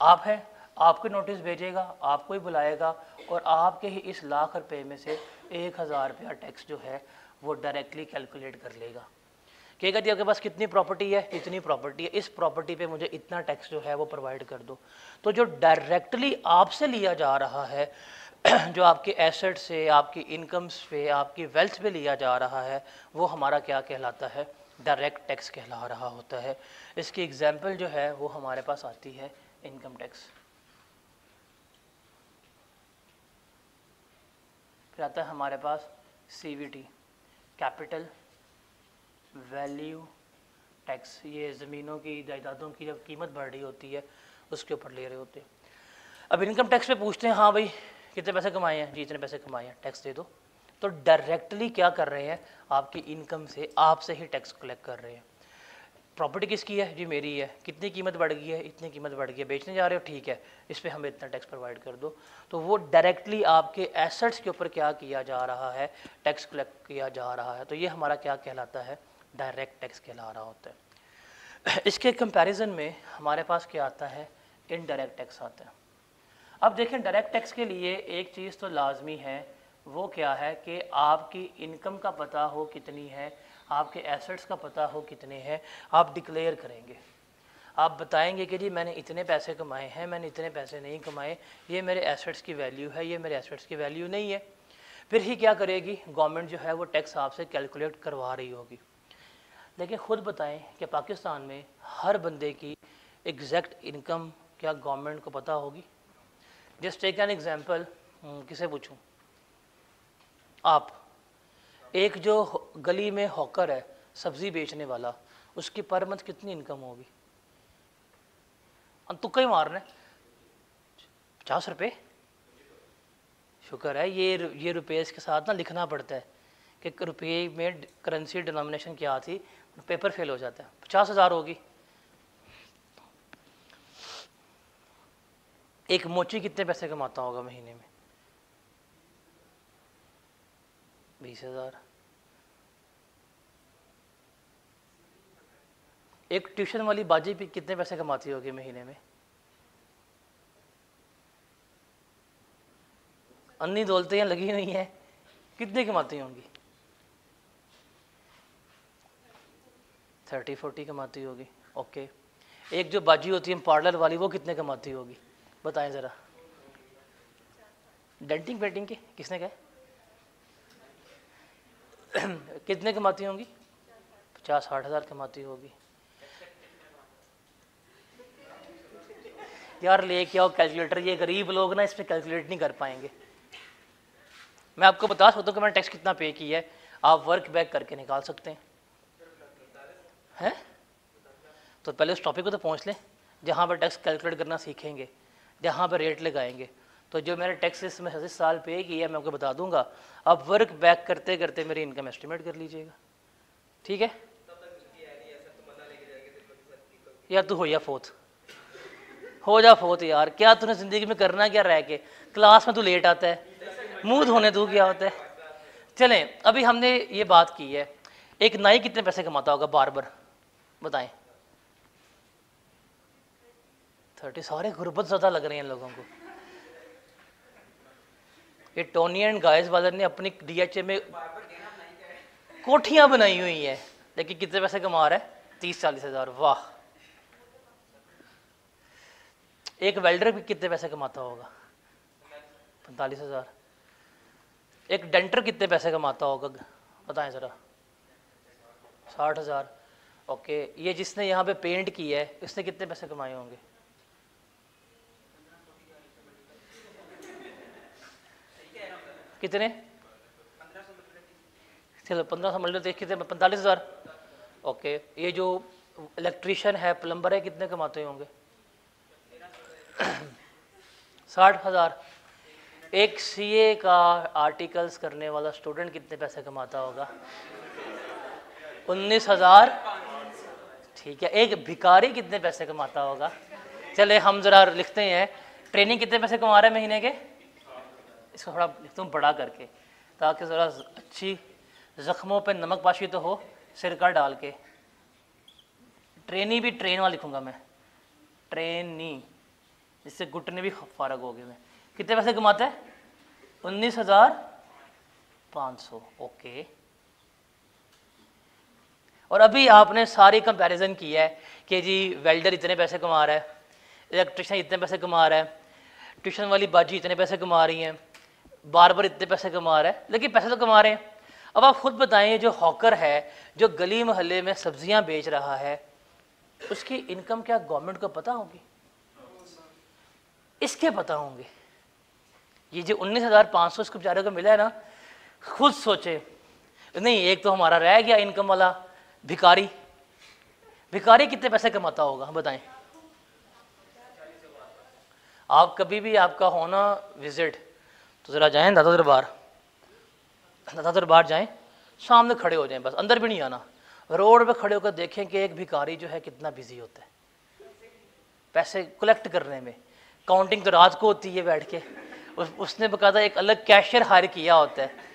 आप हैं, आपको नोटिस भेजेगा, आपको ही बुलाएगा और आपके ही इस लाख रुपए में से एक हज़ार रुपया टैक्स जो है, वो डायरेक्टली कैलकुलेट कर लेगा। कहेगा, जी, आपके पास कितनी प्रॉपर्टी है? इतनी प्रॉपर्टी है। इस प्रॉपर्टी पे मुझे इतना टैक्स जो है, वो प्रोवाइड कर दो। तो जो डायरेक्टली आपसे लिया जा रहा है, जो आपके एसेट से, आपकी इनकम्स पे आपकी वेल्थ पे लिया जा रहा है, वो हमारा क्या कहलाता है? डायरेक्ट टैक्स कहला रहा होता है। इसकी एग्ज़ाम्पल जो है, वो हमारे पास आती है इनकम टैक्स फिर आता है हमारे पास C V T capital value tax ये ज़मीनों की, जायदादों की जब कीमत बढ़ रही होती है, उसके ऊपर ले रहे होते हैं। अब इनकम टैक्स पे पूछते हैं हाँ भाई, कितने पैसे कमाए हैं? जी, इतने पैसे कमाए हैं। टैक्स दे दो। तो डायरेक्टली क्या कर रहे हैं? आपकी इनकम से, आपसे ही टैक्स कलेक्ट कर रहे हैं। प्रॉपर्टी किसकी है? जी मेरी है। कितनी कीमत बढ़ गई है? इतनी कीमत बढ़ गई है। बेचने जा रहे हो? ठीक है। इस पर हमें इतना टैक्स प्रोवाइड कर दो। तो वो डायरेक्टली आपके एसेट्स के ऊपर क्या किया जा रहा है? टैक्स कलेक्ट किया जा रहा है। तो ये हमारा क्या कहलाता है? डायरेक्ट टैक्स कहला रहा होता है। इसके कंपैरिजन में हमारे पास क्या आता है? इनडायरेक्ट टैक्स आता है। अब देखें डायरेक्ट टैक्स के लिए एक चीज़ तो लाजमी है। वो क्या है कि आपकी इनकम का पता हो कितनी है, आपके एसेट्स का पता हो कितने हैं, आप डिक्लेयर करेंगे। आप बताएँगे कि जी, मैंने इतने पैसे कमाए हैं, मैंने इतने पैसे नहीं कमाए, ये मेरे एसेट्स की वैल्यू है, ये मेरे एसेट्स की वैल्यू नहीं है। फिर ही क्या करेगी? गवर्नमेंट जो है वो टैक्स आपसे कैलकुलेट करवा रही होगी। लेकिन ख़ुद बताएँ कि पाकिस्तान में हर बंदे की एग्जैक्ट इनकम क्या गवर्नमेंट को पता होगी? जस्ट टेक एन एग्ज़ाम्पल किसे पूछूँ? आप, एक जो गली में हॉकर है, सब्ज़ी बेचने वाला, उसकी पर मंथ कितनी इनकम होगी? तुक्का ही मारना पचास रुपये शुक्र है, ये ये रुपये इसके साथ ना लिखना पड़ता है कि रुपये में करेंसी डिनोमिनेशन क्या थी पेपर फेल हो जाता है। पचास हज़ार होगी। एक मोची कितने पैसे कमाता होगा महीने में? बीस हज़ार। एक ट्यूशन वाली बाजी भी कितने पैसे कमाती होगी महीने में? अन्नी दौलतें लगी हुई हैं, कितने कमाती होंगी? थर्टी फोर्टी कमाती होगी, ओके। एक जो बाजी होती है पार्लर वाली, वो कितने कमाती होगी? बताएँ ज़रा। डेंटिंग पेंटिंग की, किसने कहा? कितने कमाती होंगी? पचास, साठ हज़ार कमाती होगी। यार ले क्या कैलकुलेटर ये गरीब लोग ना इस पर कैलकुलेट नहीं कर पाएँगे। मैं आपको बता सकता हूँ कि मैंने टैक्स कितना पे किया है। आप वर्क बैक करके निकाल सकते हैं। हैं? तो पहले उस टॉपिक को तो पहुँच लें, जहाँ पर टैक्स कैलकुलेट करना सीखेंगे, जहाँ पर रेट लगाएँगे। तो जो मैंने टैक्स इसमें इस साल पे किया मैं आपको बता दूँगा। अब वर्क बैक करते करते मेरी इनकम एस्टिमेट कर लीजिएगा। ठीक है? या तू हो या फोर्थ हो जा फोर्थ यार। क्या तूने ज़िंदगी में करना क्या रह के? क्लास में तू लेट आता है। मुँह धोने तू क्या होता है? चलें, अभी हमने ये बात की है। एक नाई कितने पैसे कमाता होगा बार बार बताएँ। थर्टी सारे गुर्बत ज़्यादा लग रहे हैं लोगों को। ये टोनी एंड गाइस वाले ने अपनी डीएचए में कोठियाँ बनाई हुई है। लेकिन कितने पैसे कमा रहा है। तीस, चालीस हज़ार। वाह। एक वेल्डर भी कितने पैसे कमाता होगा? पैंतालीस हज़ार। एक डेंटर कितने पैसे कमाता होगा? बताएँ ज़रा। साठ हज़ार। ओके ये जिसने यहाँ पे पेंट किया है, इसने कितने पैसे कमाए होंगे? कितने? चलो, पंद्रह सौ मल्टी देख कितने पैंतालीस हज़ार। ओके ये जो इलेक्ट्रीशियन है प्लम्बर है, कितने कमाते होंगे? साठ हज़ार। एक सीए का आर्टिकल्स करने वाला स्टूडेंट कितने पैसे कमाता होगा? उन्नीस हज़ार। ठीक है, एक भिकारी कितने पैसे कमाता होगा? चले, हम ज़रा लिखते हैं। ट्रेनिंग कितने पैसे कमा रहे हैं महीने के? इसको थोड़ा हूँ बड़ा करके, ताकि ज़रा अच्छी ज़ख्मों पे नमक पाशी तो हो सिरका डाल के। ट्रेनी भी ट्रेन वाला लिखूँगा मैं। ट्रेनी, जिससे घुटने भी फारग हो गए मैं। कितने पैसे कमाते हैं? उन्नीस हज़ार पाँच सौ, ओके। और अभी आपने सारी कंपैरिजन की है कि जी वेल्डर इतने पैसे कमा रहा है इलेक्ट्रिशियन इतने पैसे कमा रहा है ट्यूशन वाली बाजी इतने पैसे कमा रही हैं। बार बार इतने पैसे कमा रहा है। लेकिन पैसे तो कमा रहे हैं। अब आप खुद बताएँ, जो हॉकर है, जो गली मोहल्ले में सब्ज़ियाँ बेच रहा है, उसकी इनकम क्या गवर्नमेंट को पता होगी? इसके पता होंगे। ये जो उन्नीस हज़ार पाँच सौ इसको बेचारे को मिला है ना, खुद सोचे। नहीं, एक तो हमारा रह गया इनकम वाला भिकारी भिकारी कितने पैसे कमाता होगा, हम बताएँ। आप कभी भी आपका होना विज़िट तो ज़रा जाएँ दादा दरबार। दादा दरबार जाएँ सामने खड़े हो जाएँ बस अंदर भी नहीं आना। रोड पे खड़े होकर देखें कि एक भिखारी जो है कितना बिज़ी होता है। पैसे कलेक्ट करने में। काउंटिंग तो रात को होती है बैठ के। उस, उसने बकायदा एक अलग कैशियर हायर किया होता है।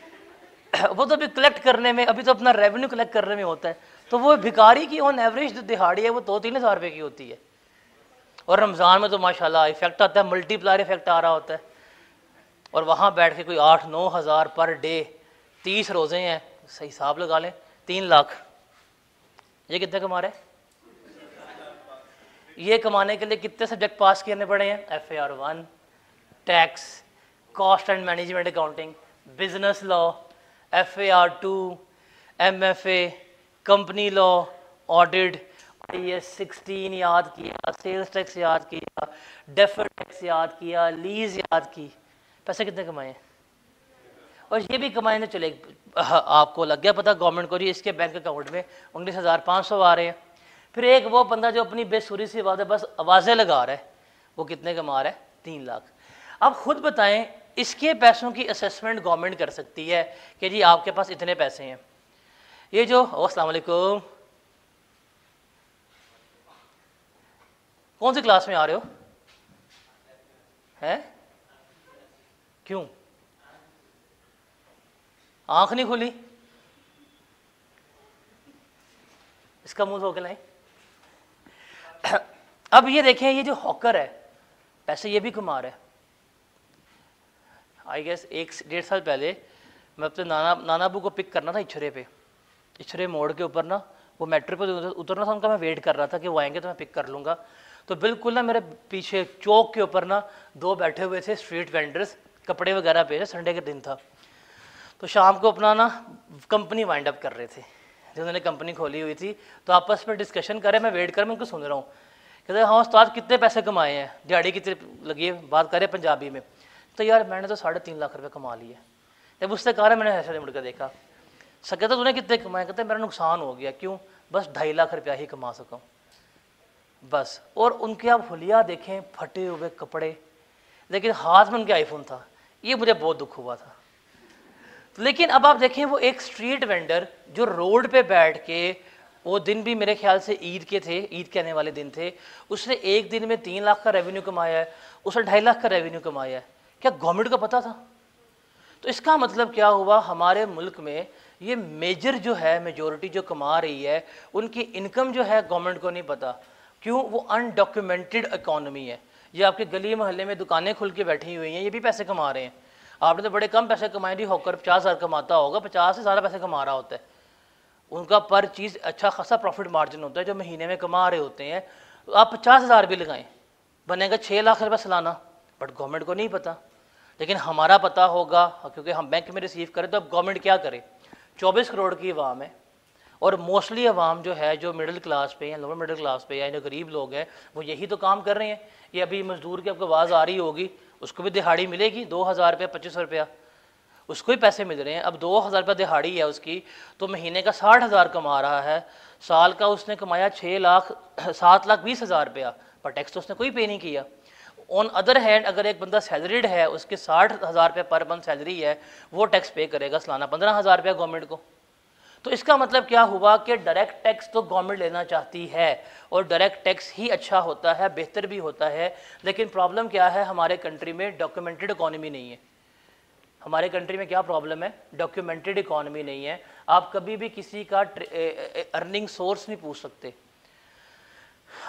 वो तो अभी कलेक्ट करने में अभी तो अपना रेवेन्यू कलेक्ट करने में होता है। तो वो भिखारी की ऑन एवरेज जो दिहाड़ी है वो दो तीन हज़ार रुपये की होती है। और रमज़ान में तो माशाल्लाह इफ़ेक्ट आता है मल्टीप्लायर इफ़ेक्ट आ रहा होता है। और वहाँ बैठ के कोई आठ, नौ हज़ार पर डे, तीस रोज़े हैं, सही हिसाब लगा लें, तीन लाख। ये कितने कमा रहे ये कमाने के लिए कितने सब्जेक्ट पास करने पड़े हैं? F A R one tax cost and management accounting business law F A R two M F A company law audit I S sixteen याद किया सेल्स टैक्स याद किया डेफर टैक्स याद किया लीज याद की। पैसे कितने कमाए और ये भी कमाए ना चले आपको लग गया पता गवर्नमेंट को जी, इसके बैंक अकाउंट में उन्नीस हज़ार पाँच सौ आ रहे हैं। फिर एक वो बंदा जो अपनी बेसुरी सी है बस आवाज़ें लगा रहा है, वो कितने कमा रहा है? तीन लाख। अब खुद बताएँ, इसके पैसों की असेसमेंट गवर्नमेंट कर सकती है कि जी, आपके पास इतने पैसे हैं। ये जो असलकुम कौन सी क्लास में आ रहे हो? हैं? क्यों? आँख नहीं खुली? इसका मुँह धोके लाए। अब ये देखें, ये जो हॉकर है, पैसे ये भी कमा रहा है। आई गेस एक डेढ़ साल पहले मैं अपने नाना नानाबू को पिक करना था इछरे पे। इछरे मोड़ के ऊपर ना, वो मेट्रो पे उतरना था, उनका मैं वेट कर रहा था कि वो आएँगे तो मैं पिक कर लूँगा। तो बिल्कुल ना मेरे पीछे चौक के ऊपर ना दो बैठे हुए थे स्ट्रीट वेंडर्स कपड़े वगैरह पे संडे के दिन था। तो शाम को अपना ना कंपनी वाइंड अप कर रहे थे। जब उन्होंने कंपनी खोली हुई थी तो आपस में डिस्कशन करे, मैं वेट कर, मैं उनको सुन रहा हूँ। कहते हाँ उस्ताद, कितने पैसे कमाए हैं? दिहाड़ी कितनी लगी है? बात करें पंजाबी में। तो यार, मैंने तो साढ़े तीन लाख रुपये कमा लिए जब उससे कहा, मैंने ऐसे मुड़ कर देखा। सके तो तूने कितने कमाए? कहते मेरा नुकसान हो गया। क्यों? बस ढाई लाख रुपया ही कमा सकूँ। बस। और उनके आप हुलिया देखें, फटे हुए कपड़े। लेकिन हाथ में उनके आईफोन था। ये मुझे बहुत दुख हुआ था। लेकिन अब आप देखें, वो एक स्ट्रीट वेंडर जो रोड पे बैठ के, वो दिन भी मेरे ख्याल से ईद के थे, ईद के आने वाले दिन थे, उसने एक दिन में तीन लाख का रेवेन्यू कमाया है उसने ढाई लाख का रेवेन्यू कमाया है। क्या गवर्नमेंट को पता था? तो इसका मतलब क्या हुआ? हमारे मुल्क में ये मेजर जो है मेजोरिटी जो कमा रही है, उनकी इनकम जो है गवर्नमेंट को नहीं पता। क्यों? वो अनडॉक्यूमेंटेड इकोनॉमी है। ये आपके गली मोहल्ले में दुकानें खुल के बैठी हुई हैं, ये भी पैसे कमा रहे हैं। आपने तो बड़े कम पैसे कमाए नहीं होकर पचास हज़ार कमाता होगा, पचास से ज़्यादा पैसे कमा रहा होता है। उनका पर चीज़ अच्छा खासा प्रॉफिट मार्जिन होता है, जो महीने में कमा रहे होते हैं। आप पचास हज़ार भी लगाएँ, बनेगा छः लाख रुपये सालाना बट गवर्नमेंट को नहीं पता। लेकिन हमारा पता होगा, क्योंकि हम बैंक में रिसीव करें तो अब गवर्नमेंट क्या करे? चौबीस करोड़ की आवाम है और मोस्टली आवाम जो है, जो मिडिल क्लास पे या लोअर मिडिल क्लास पे या जो गरीब लोग हैं, वो यही तो काम कर रहे हैं। ये अभी मजदूर की आपको आवाज़ आ रही होगी, उसको भी दिहाड़ी मिलेगी, दो हज़ार रुपया, पच्चीस सौ रुपया। उसको भी पैसे मिल रहे हैं। अब दो हज़ार रुपया दिहाड़ी है उसकी तो महीने का साठ हज़ार कमा रहा है। साल का उसने कमाया छः लाख, सात लाख, बीस हज़ार रुपया, पर टैक्स तो उसने कोई पे नहीं किया। ऑन अदर हैंड अगर एक बंदा सैलरीड है, उसके साठ हज़ार रुपये पर मंथ सैलरी है, वो टैक्स पे करेगा सालाना पंद्रह हज़ार रुपया गवर्नमेंट को। तो इसका मतलब क्या हुआ कि डायरेक्ट टैक्स तो गवर्नमेंट लेना चाहती है और डायरेक्ट टैक्स ही अच्छा होता है, बेहतर भी होता है, लेकिन प्रॉब्लम क्या है हमारे कंट्री में? डॉक्यूमेंटेड इकॉनमी नहीं है। हमारे कंट्री में क्या प्रॉब्लम है? डॉक्यूमेंटेड इकॉनमी नहीं है। आप कभी भी किसी का अर्निंग सोर्स नहीं पूछ सकते।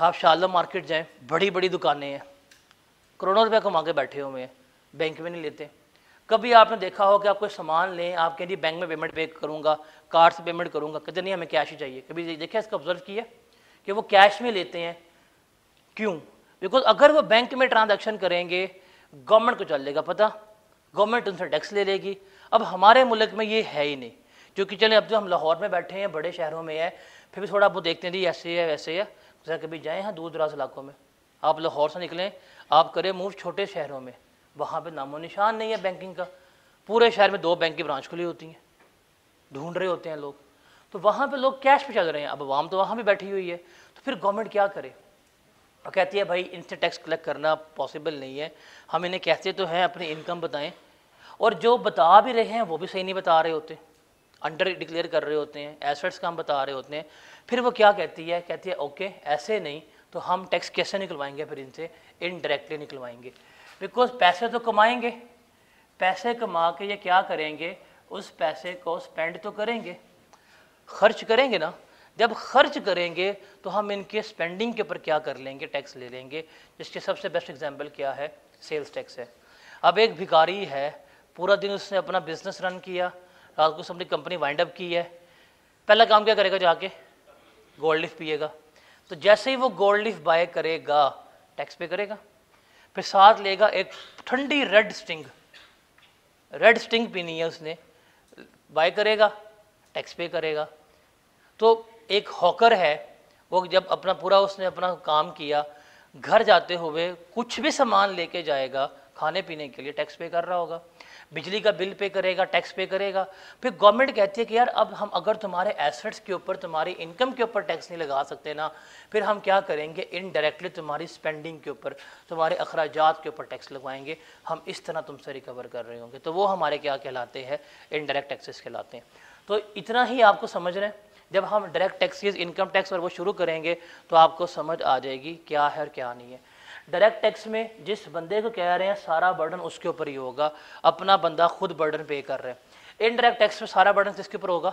आप शालम मार्केट जाएँ बड़ी बड़ी दुकानें हैं। करोड़ों रुपये कमा के बैठे हुए हैं। बैंक में नहीं लेते। कभी आपने देखा हो कि आप कोई सामान लें, आप कहें जी बैंक में पेमेंट पे करूँगा कार्ड से पेमेंट करूँगा, कहते नहीं, हमें कैश ही चाहिए। कभी देखा इसका ऑब्ज़र्व किया कि वो कैश में लेते हैं। क्यों? बिकॉज़ अगर वो बैंक में ट्रांजेक्शन करेंगे गवर्नमेंट को चल लेगा पता। गवर्नमेंट उनसे टैक्स ले लेगी। अब हमारे मुल्क में ये है ही नहीं। क्योंकि चले, अब जो हम लाहौर में बैठे हैं, बड़े शहरों में है, फिर भी थोड़ा बहुत देखते हैं जी ऐसे है, वैसे है। जरा कभी जाएँ हाँ दूर दराज इलाकों में। आप लाहौर से निकलें, आप करें मूव छोटे शहरों में। वहाँ पे नामो निशान नहीं है बैंकिंग का। पूरे शहर में दो बैंक की ब्रांच खुली होती हैं। ढूंढ रहे होते हैं लोग। तो वहाँ पे लोग कैश पे चल रहे हैं। अब आवाम तो वहाँ भी बैठी हुई है। तो फिर गवर्नमेंट क्या करे? और कहती है, भाई इनसे टैक्स कलेक्ट करना पॉसिबल नहीं है। हम इन्हें कहते तो हैं, अपनी इनकम बताएँ। और जो बता भी रहे हैं, वो भी सही नहीं बता रहे होते। अंडर डिक्लेयर कर रहे होते हैं। एसेट्स का हम बता रहे होते हैं। फिर वो क्या कहती है? कहती है ओके ऐसे नहीं तो हम टैक्स कैसे निकलवाएँगे फिर इनसे? इनडायरेक्टली निकलवाएँगे। बिकॉज़ पैसे तो कमाएँगे। पैसे कमा के ये क्या करेंगे? उस पैसे को स्पेंड तो करेंगे। खर्च करेंगे ना? जब खर्च करेंगे तो हम इनके स्पेंडिंग के ऊपर क्या कर लेंगे? टैक्स ले लेंगे। जिसके सबसे बेस्ट एग्जांपल क्या है? सेल्स टैक्स है। अब एक भिकारी है। पूरा दिन उसने अपना बिज़नेस रन किया। रात को अपनी कंपनी वाइंड अप की है। पहला काम क्या करेगा जाके? गोल्ड लिफ पिएगा। तो जैसे ही वो गोल्ड लिफ बाय करेगा टैक्स पे करेगा। फिर साथ लेगा एक ठंडी रेड स्टिंग। रेड स्टिंग पीनी है उसने। बाय करेगा, टैक्स पे करेगा। तो एक हॉकर है, वो जब अपना पूरा उसने अपना काम किया, घर जाते हुए कुछ भी सामान लेके जाएगा खाने पीने के लिए, टैक्स पे कर रहा होगा। बिजली का बिल पे करेगा, टैक्स पे करेगा। फिर गवर्नमेंट कहती है कि यार, अब हम, अगर तुम्हारे एसेट्स के ऊपर, तुम्हारी इनकम के ऊपर टैक्स नहीं लगा सकते ना, फिर हम क्या करेंगे? इनडायरेक्टली तुम्हारी स्पेंडिंग के ऊपर, तुम्हारे अखराज के ऊपर टैक्स लगवाएँगे। हम इस तरह तुमसे रिकवर कर रहे होंगे। तो वो हमारे क्या कहलाते हैं? इनडायरेक्ट टैक्सेस कहलाते हैं। तो इतना ही आपको समझ रहे हैं? जब हम डायरेक्ट टैक्सीज इनकम टैक्स और वो शुरू करेंगे तो आपको समझ आ जाएगी क्या है और क्या नहीं है। डायरेक्ट टैक्स में जिस बंदे को कह रहे हैं, सारा बर्डन उसके ऊपर ही होगा। अपना बंदा खुद बर्डन पे कर रहे हैं। इनडायरेक्ट टैक्स में सारा बर्डन किसके ऊपर होगा?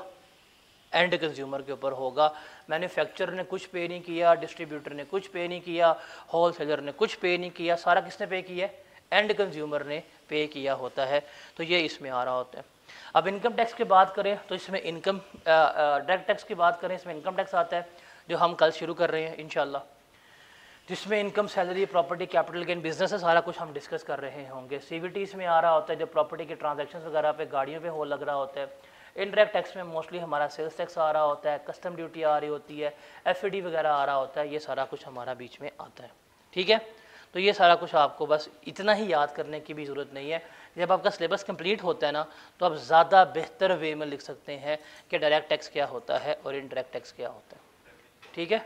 एंड कंज्यूमर के ऊपर होगा। मैन्युफैक्चरर ने कुछ पे नहीं किया डिस्ट्रीब्यूटर ने कुछ पे नहीं किया होल सेलर ने कुछ पे नहीं किया, सारा किसने पे किया एंड कंज्यूमर ने पे किया होता है। तो ये इसमें आ रहा होता है। अब इनकम टैक्स की बात करें तो इसमें इनकम डायरेक्ट टैक्स की बात करें, इसमें इनकम टैक्स आता है, जो हम कल शुरू कर रहे हैं इनशाला जिसमें income, salary, property, capital gain, business है, सारा कुछ हम डिस्कस कर रहे होंगे। सी में आ रहा होता है, जब प्रॉपर्टी के ट्रांजेक्शन वगैरह पे, गाड़ियों पे हो लग रहा होता है इनडायरेक्ट टैक्स में मोस्टली हमारा सेल्स टैक्स आ रहा होता है कस्टम ड्यूटी आ रही होती है एफ़ वगैरह आ रहा होता है, ये सारा कुछ हमारा बीच में आता है। ठीक है? तो ये सारा कुछ आपको बस इतना ही याद करने की भी ज़रूरत नहीं है। जब आपका सिलेबस कंप्लीट होता है ना तो आप ज़्यादा बेहतर वे में लिख सकते हैं कि डायरेक्ट टैक्स क्या होता है और इनडायरेक्ट टैक्स क्या होता है। ठीक है?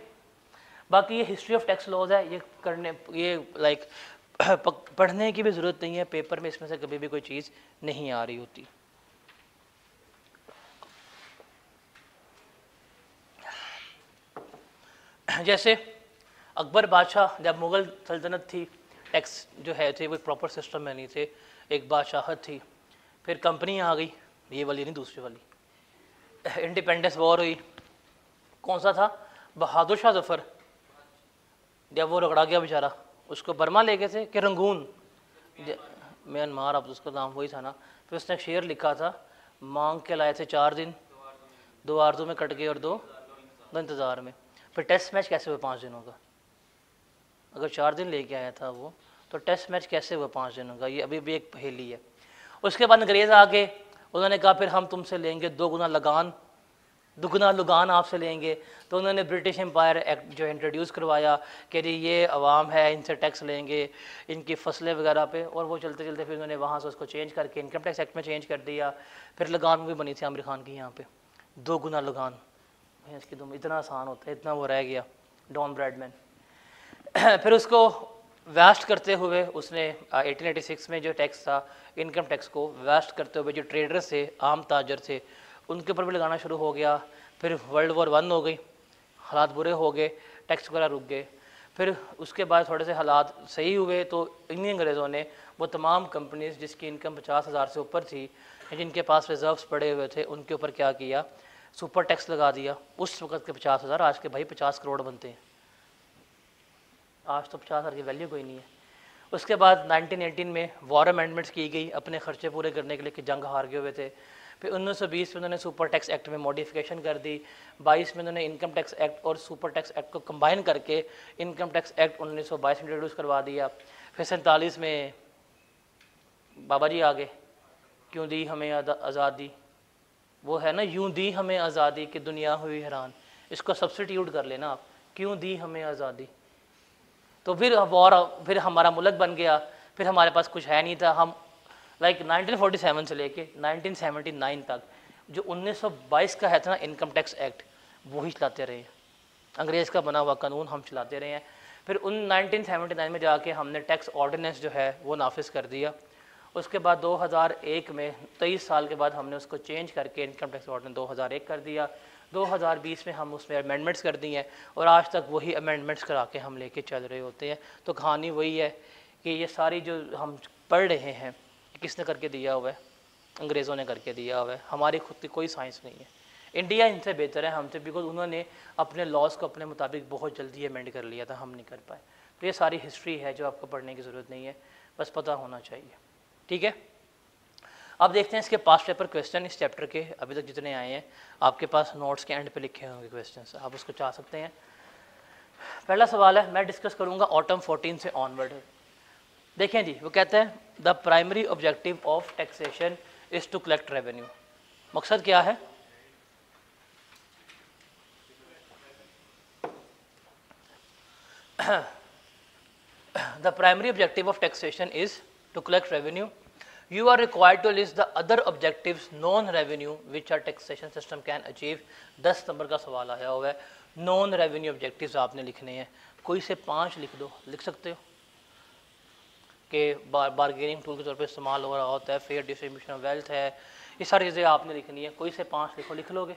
बाकी ये हिस्ट्री ऑफ़ टैक्स लॉज है, ये करने, ये लाइक पढ़ने की भी ज़रूरत नहीं है पेपर में इसमें से कभी भी कोई चीज़ नहीं आ रही होती। जैसे अकबर बादशाह, जब मुग़ल सल्तनत थी टैक्स जो है, थे, वो प्रॉपर सिस्टम में नहीं थे, एक बादशाहत थी, फिर कंपनी आ गई, ये वाली नहीं, दूसरी वाली। इंडिपेंडेंस वॉर हुई। कौन सा था? बहादुर शाह जफ़र। जब वो रगड़ा गया बेचारा, उसको बर्मा ले गए थे कि रंगून। म्यांमार अब उसका नाम वही था ना। फिर उसने शेर लिखा था, मांग के लाए थे चार दिन, दो आरज़ू में कट गए और दो दो इंतज़ार में। फिर टेस्ट मैच कैसे हुए पाँच दिनों का? अगर चार दिन लेके आया था वो तो टेस्ट मैच कैसे हुआ पाँच दिनों का? ये अभी भी एक पहेली है। उसके बाद अंग्रेज़ आ गए उन्होंने कहा, फिर हम तुमसे लेंगे दो गुना लगान दुगना लुगान आपसे लेंगे। तो उन्होंने ब्रिटिश एम्पायर एक्ट जो इंट्रोड्यूस करवाया कि ये अवाम है, इनसे टैक्स लेंगे, इनकी फ़सलें वगैरह पे, और वो चलते चलते फिर उन्होंने वहाँ से उसको चेंज करके इनकम टैक्स एक्ट में चेंज कर दिया। फिर लगान भी बनी थी आमिर खान की यहाँ पे। दो गुना लगान इसकी दुम इतना आसान होता है, इतना वो रह गया डॉन ब्रैडमैन फिर उसको वेस्ट करते हुए उसने 1886 में जो टैक्स था इनकम टैक्स को वेस्ट करते हुए जो ट्रेडर्स थे, आम ताजर थे उनके ऊपर भी लगाना शुरू हो गया। फिर वर्ल्ड वॉर वन हो गई, हालात बुरे हो गए टैक्स वगैरह रुक गए। फिर उसके बाद थोड़े से हालात सही हुए तो इन्हीं अंग्रेज़ों ने वो तमाम कंपनीज़ जिसकी इनकम पचास हज़ार से ऊपर थी, जिनके पास रिजर्व्स पड़े हुए थे, उनके ऊपर क्या किया? सुपर टैक्स लगा दिया। उस वक्त के पचास हज़ार, आज के भाई पचास करोड़ बनते हैं। आज तो पचास हज़ार की वैल्यू कोई नहीं है। उसके बाद 1918 में वॉर अमेंडमेंट्स की गई, अपने खर्चे पूरे करने के लिए कि जंग हार गए हुए थे। फिर उन्नीस सौ बीस में उन्होंने सुपर टैक्स एक्ट में मॉडिफिकेशन कर दी। बाईस में उन्होंने इनकम टैक्स एक्ट और सुपर टैक्स एक्ट को कंबाइन करके इनकम टैक्स एक्ट उन्नीस सौ बाईस में इंट्रोड्यूस करवा दिया। फिर सैंतालीस में, बाबा जी आगे, क्यों दी हमें आज़ादी? वो है ना, यूँ दी हमें आज़ादी कि दुनिया हुई हैरान। इसको सब्सिट्यूट कर लेना आप। क्यों दी हमें आज़ादी? तो फिर वॉर फिर हमारा मुल्क बन गया। फिर हमारे पास कुछ है नहीं था। हम लाइक like 1947 से लेके 1979 तक, जो 1922 का है था ना इनकम टैक्स एक्ट वही चलाते रहे। अंग्रेज़ का बना हुआ कानून हम चलाते रहे हैं। फिर उन 1979 में जाके हमने टैक्स ऑर्डिनेंस जो है, वो नाफिज कर दिया। उसके बाद 2001 में, तेईस साल के बाद हमने उसको चेंज करके इनकम टैक्स ऑर्डिनेंस 2001 कर दिया। 2020 में हम उसमें अमेंडमेंट्स कर दिए हैं और आज तक वही अमेंडमेंट्स करा के हम लेके चल रहे होते हैं। तो कहानी वही है कि ये सारी जो हम पढ़ रहे हैं किसने करके दिया हुआ है? अंग्रेज़ों ने करके दिया हुआ है। हमारी खुद की कोई साइंस नहीं है। इंडिया इनसे बेहतर है, हमसे बिकॉज़ उन्होंने अपने लॉज को अपने मुताबिक बहुत जल्दी अमेंड कर लिया था, हम नहीं कर पाए। तो ये सारी हिस्ट्री है जो आपको पढ़ने की ज़रूरत नहीं है। बस पता होना चाहिए। ठीक है? अब देखते हैं इसके पास पेपर क्वेश्चन इस चैप्टर के। अभी तक जितने आए हैं, आपके पास नोट्स के एंड पे लिखे होंगे क्वेश्चन आप उसको चाह सकते हैं। पहला सवाल है, मैं डिस्कस करूँगा ऑटम 14 से ऑनवर्ड देखें जी वो कहते हैं the primary objective of taxation is to collect revenue मकसद क्या है? The primary objective of taxation is to collect revenue, you are required to list the other objectives non revenue which our taxation system can achieve. 10 number का सवाल आया हुआ है। Non revenue objectives आपने लिखने हैं। कोई से पाँच लिख दो। लिख सकते हो? कि बार बारगेनिंग टूल के तौर पे इस्तेमाल हो रहा होता है फेयर डिस्ट्रीब्यूशन ऑफ़ वेल्थ है। ये सारी चीज़ें आपने लिखनी है। कोई से पाँच लिखो, लिख लोगे।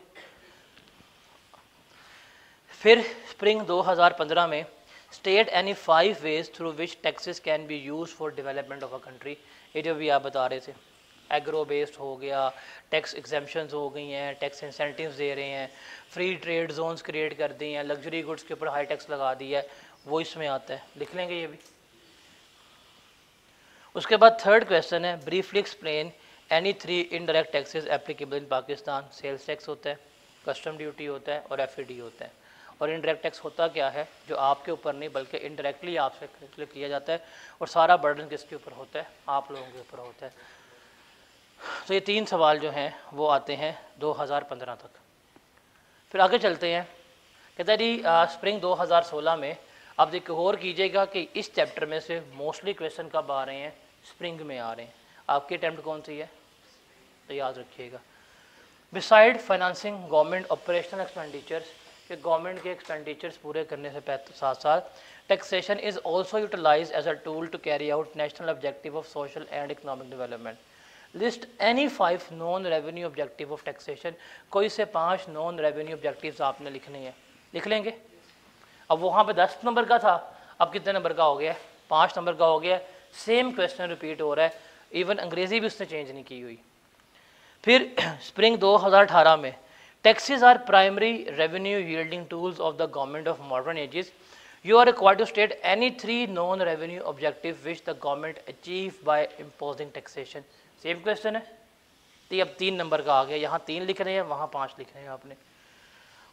फिर स्प्रिंग 2015 में state any five ways through which taxes can be use for development of a country ये जो भी आप बता रहे थे एग्रो बेस्ड हो गया टैक्स एग्जामेशन हो गई हैं टैक्स इंसेंटिव दे रहे हैं फ्री ट्रेड जोन्स क्रिएट कर दी हैं लग्जरी गुड्स के ऊपर हाई टैक्स लगा दिया है, वो इसमें आता है। लिख लेंगे ये भी। उसके बाद थर्ड क्वेश्चन है briefly explain any three indirect taxes applicable in Pakistan sales tax होता है कस्टम ड्यूटी होता है और एफ़ होता है। और इनडायरेक्ट टैक्स होता क्या है, जो आपके ऊपर नहीं, बल्कि इनडायरेक्टली आपसे किया जाता है और सारा बर्डन किसके ऊपर होता है, आप लोगों के ऊपर होता है। तो ये तीन सवाल जो हैं, वो आते हैं 2015 तक। फिर आगे चलते हैं, कहते हैं जी स्प्रिंग 2016 में आप एक और कीजिएगा कि इस चैप्टर में से मोस्टली क्वेश्चन कब आ रहे हैं? स्प्रिंग में आ रहे हैं। आपकी अटैम्प्ट कौन सी है? तो याद रखिएगा। Beside financing government operational expenditures कि गवर्नमेंट के एक्सपेंडिचर्स पूरे करने से साथ साथ taxation is also utilise as a tool to carry out national objective of social and economic development list any five non revenue objective of taxation कोई से पाँच नॉन रेवेन्यू ऑब्जेक्टिव्स आपने लिखने हैं। लिख लेंगे? अब वहाँ पे दस नंबर का था। अब कितने नंबर का हो गया? पाँच नंबर का हो गया। सेम क्वेश्चन रिपीट हो रहा है। इवन अंग्रेज़ी भी उसने चेंज नहीं की हुई। फिर स्प्रिंग 2018 में taxes are primary revenue yielding tools of the government of modern ages you are require to state any three non revenue objective which the government achieve by imposing taxation same question है। तो अब तीन number का आ गया। यहाँ तीन लिख रहे हैं, वहाँ पाँच लिख रहे हैं आपने।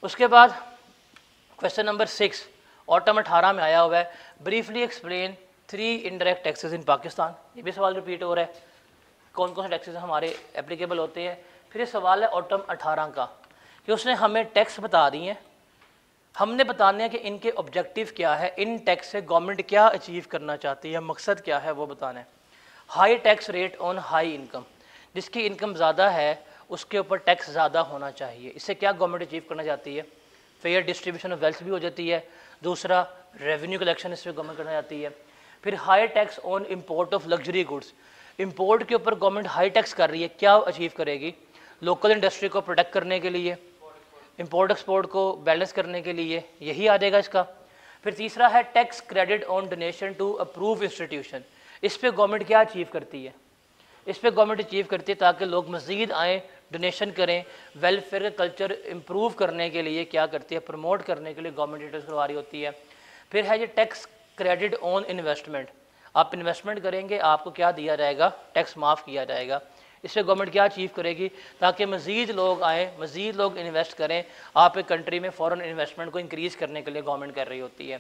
उसके बाद क्वेश्चन नंबर सिक्स ऑटम अठारह में आया हुआ है. Briefly explain three indirect taxes in Pakistan ये भी सवाल रिपीट हो रहा है. कौन कौन से टैक्सेस हमारे एप्लीकेबल होते हैं? फिर ये सवाल है ऑटम अठारह का. कि उसने हमें टैक्स बता दिए हैं. हमने बताने हैं कि इनके ऑब्जेक्टिव क्या है. इन टैक्स से गवर्नमेंट क्या अचीव करना चाहती है. मकसद क्या है वो बताना है. High tax rate on high income जिसकी इनकम ज़्यादा है, उसके ऊपर टैक्स ज़्यादा होना चाहिए. इससे क्या गवर्नमेंट अचीव करना चाहती है? फेयर डिस्ट्रीब्यूशन ऑफ़ वेल्थ भी हो जाती है। दूसरा रेवेन्यू कलेक्शन इस पर गवर्नमेंट करना चाहती है। फिर high tax on import of luxury goods import के ऊपर गवर्नमेंट हाई टैक्स कर रही है। क्या अचीव करेगी? लोकल इंडस्ट्री को प्रोटेक्ट करने के लिए इम्पोर्ट एक्सपोर्ट को बैलेंस करने के लिए, यही आ जाएगा इसका। फिर तीसरा है tax credit on donation to approve institution इस पर गवर्नमेंट क्या अचीव करती है? इस पर गवर्नमेंट अचीव करती है ताकि लोग मज़ीद आएँ डोनेशन करें वेलफेयर कल्चर इम्प्रूव करने के लिए क्या करती है प्रमोट करने के लिए गवर्नमेंट डिटेल्स करवा रही होती है। फिर है ये टैक्स क्रेडिट ऑन इन्वेस्टमेंट आप इन्वेस्टमेंट करेंगे, आपको क्या दिया जाएगा? टैक्स माफ़ किया जाएगा। इससे गवर्नमेंट क्या अचीव करेगी? ताकि मज़ीद लोग आए, मज़ीद लोग इन्वेस्ट करें। आप एक कंट्री में फ़ॉरन इन्वेस्टमेंट को इंक्रीज़ करने के लिए गवर्नमेंट कर रही होती है।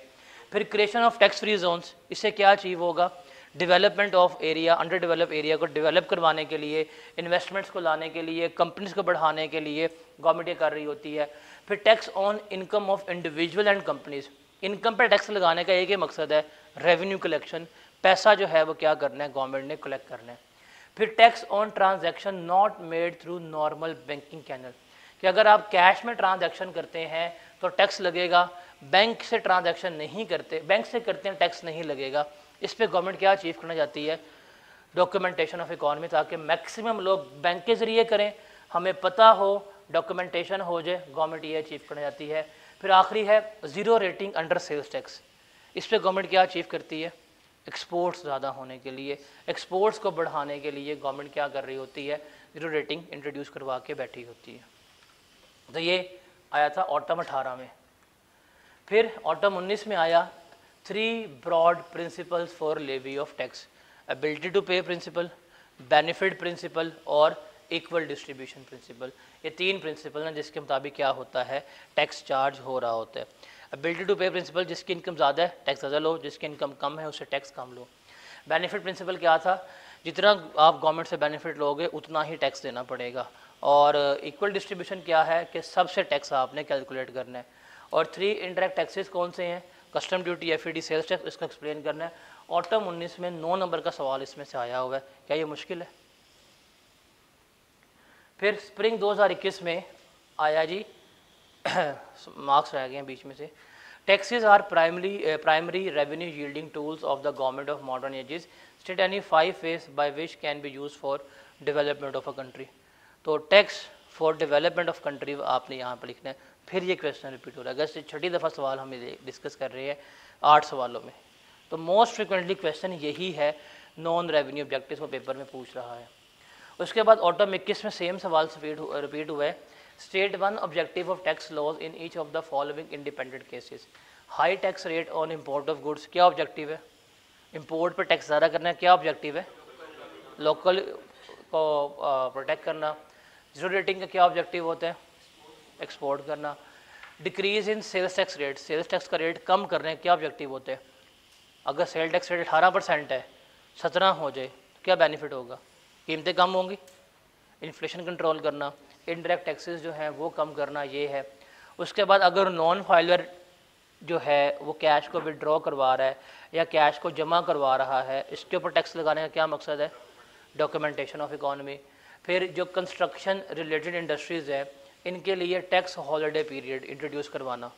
फिर creation of tax free zones इससे क्या अचीव होगा? Development of area under develop area को डेवलप करवाने के लिए इन्वेस्टमेंट्स को लाने के लिए कंपनीज़ को बढ़ाने के लिए गवर्नमेंट ये कर रही होती है। फिर tax on income of individual and companies income पर टैक्स लगाने का एक ही मकसद है रेवेन्यू कलेक्शन पैसा जो है वो क्या करना है गवर्नमेंट ने कलेक्ट करना है। फिर tax on transaction not made through normal banking channel कि अगर आप कैश में ट्रांजैक्शन करते हैं तो टैक्स लगेगा। बैंक से ट्रांजैक्शन नहीं करते बैंक से करते हैं टैक्स नहीं लगेगा। इस पर गवर्नमेंट क्या अचीव करना चाहती है? डॉक्यूमेंटेशन ऑफ़ इकॉनमी ताकि मैक्सिमम लोग बैंक के ज़रिए करें। हमें पता हो डॉक्यूमेंटेशन हो जाए, गवर्नमेंट ये अचीव करना चाहती है। फिर आखिरी है zero rating under sales tax इस पर गवर्नमेंट क्या अचीव करती है? एक्सपोर्ट्स ज़्यादा होने के लिए। एक्सपोर्ट्स को बढ़ाने के लिए गवर्नमेंट क्या कर रही होती है? ज़ीरो रेटिंग इंट्रोड्यूस करवा के बैठी होती है। तो ये आया था ऑटम अठारह में। फिर ऑटम उन्नीस में आया three broad principles for levy of tax ability to pay principle benefit principle और इक्वल डिस्ट्रीब्यूशन प्रिंसिपल ये तीन प्रिंसिपल हैं जिसके मुताबिक क्या होता है? टैक्स चार्ज हो रहा होता है। एबिलिटी टू पे प्रिंसिपल जिसकी इनकम ज़्यादा है टैक्स ज़्यादा लो, जिसकी इनकम कम है, उससे टैक्स कम लो। बेनिफिट प्रिंसिपल क्या था? जितना आप गवर्नमेंट से बेनिफिट लोगे, उतना ही टैक्स देना पड़ेगा। और इक्वल डिस्ट्रीब्यूशन क्या है? कि सबसे टैक्स आपने कैलकुलेट करना है। और थ्री इंडायरेक्ट टैक्सेस कौन से हैं? Custom duty F D sales tax इसका एक्सप्लेन करना है। ऑटम उन्नीस में नौ नंबर का सवाल इसमें से आया हुआ है क्या ये मुश्किल है? फिर स्प्रिंग 2021 में आया जी। मार्क्स रह गए हैं बीच में से। Taxes are primary primary revenue yielding tools of the government of modern ages state any five phase by which can be use for development of a country तो tax for development of country आपने यहाँ पर लिखना है। फिर ये question repeat हो रहा है। अगर छठी दफ़ा सवाल हम डिस्कस कर रहे हैं, आठ सवालों में। तो मोस्ट फ्रिक्वेंटली क्वेश्चन यही है नॉन रेवेन्यू ऑब्जेक्टिव को पेपर में पूछ रहा है। उसके बाद ऑटो इक्कीस में सेम सवाल रिपीट हुआ है। State one objective of tax laws in each of the following independent cases high tax rate on import of goods क्या ऑब्जेक्टिव है? इम्पोर्ट पर टैक्स ज़्यादा करना क्या ऑब्जेक्टिव है? लोकल को प्रोटेक्ट करना। ज़ीरो रेटिंग का क्या ऑब्जेक्टिव होता है? एक्सपोर्ट करना। Decrease in sales tax rate sales tax का रेट कम करने क्या ऑब्जेक्टिव होते हैं? अगर सेल टैक्स रेट अठारह परसेंट है, सत्रह हो जाए तो क्या बेनिफिट होगा? कीमतें कम होंगी। इन्फ्लेशन कंट्रोल करना। इनडायरेक्ट टैक्सेस जो हैं, वो कम करना, ये है। उसके बाद अगर नॉन फाइलर जो है, वो कैश को विड्रॉ करवा रहा है या कैश को जमा करवा रहा है, इसके ऊपर टैक्स लगाने का क्या मकसद है? डॉक्यूमेंटेशन ऑफ़ इकॉनमी फिर जो कंस्ट्रक्शन रिलेटेड इंडस्ट्रीज़ है, इनके लिए टैक्स हॉलीडे पीरियड इंट्रोड्यूस करवाना।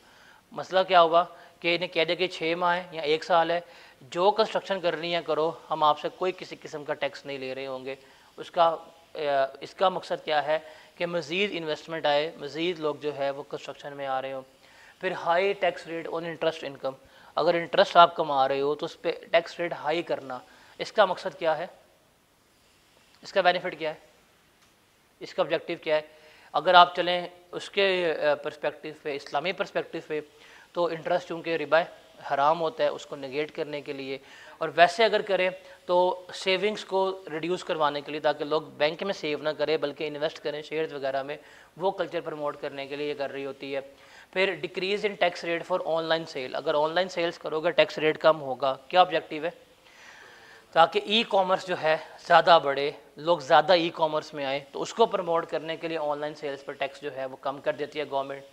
मसला क्या होगा कि इन्हें कह दे कि छः माह है या एक साल है, जो कंस्ट्रक्शन करनी है करो, हम आपसे कोई किसी किस्म का टैक्स नहीं ले रहे होंगे। उसका इसका मकसद क्या है कि मज़ीद इन्वेस्टमेंट आए, मज़ीद लोग जो है वो कंस्ट्रक्शन में आ रहे हो। फिर high tax rate on interest income अगर इंटरेस्ट आप कमा रहे हो तो उस पर टैक्स रेट हाई करना। इसका मकसद क्या है? इसका बेनिफिट क्या है? इसका ऑब्जेक्टिव क्या है? अगर आप चलें उसके पर्सपेक्टिव पे, इस्लामी पर्सपेक्टिव पे तो इंटरेस्ट चूँकि रिबा हराम होता है उसको नेगेट करने के लिए। और वैसे अगर करें तो सेविंग्स को रिड्यूस करवाने के लिए, ताकि लोग बैंक में सेव ना करें, बल्कि इन्वेस्ट करें शेयर्स वगैरह में, वो कल्चर प्रमोट करने के लिए कर रही होती है। फिर decrease in tax rate for online sale अगर ऑनलाइन सेल्स करोगे टैक्स रेट कम होगा। क्या ऑब्जेक्टिव है? ताकि ई कॉमर्स जो है, ज़्यादा बढ़े, लोग ज़्यादा ई कॉमर्स में आए तो उसको प्रमोट करने के लिए ऑनलाइन सेल्स पर टैक्स जो है, वो कम कर देती है गवर्नमेंट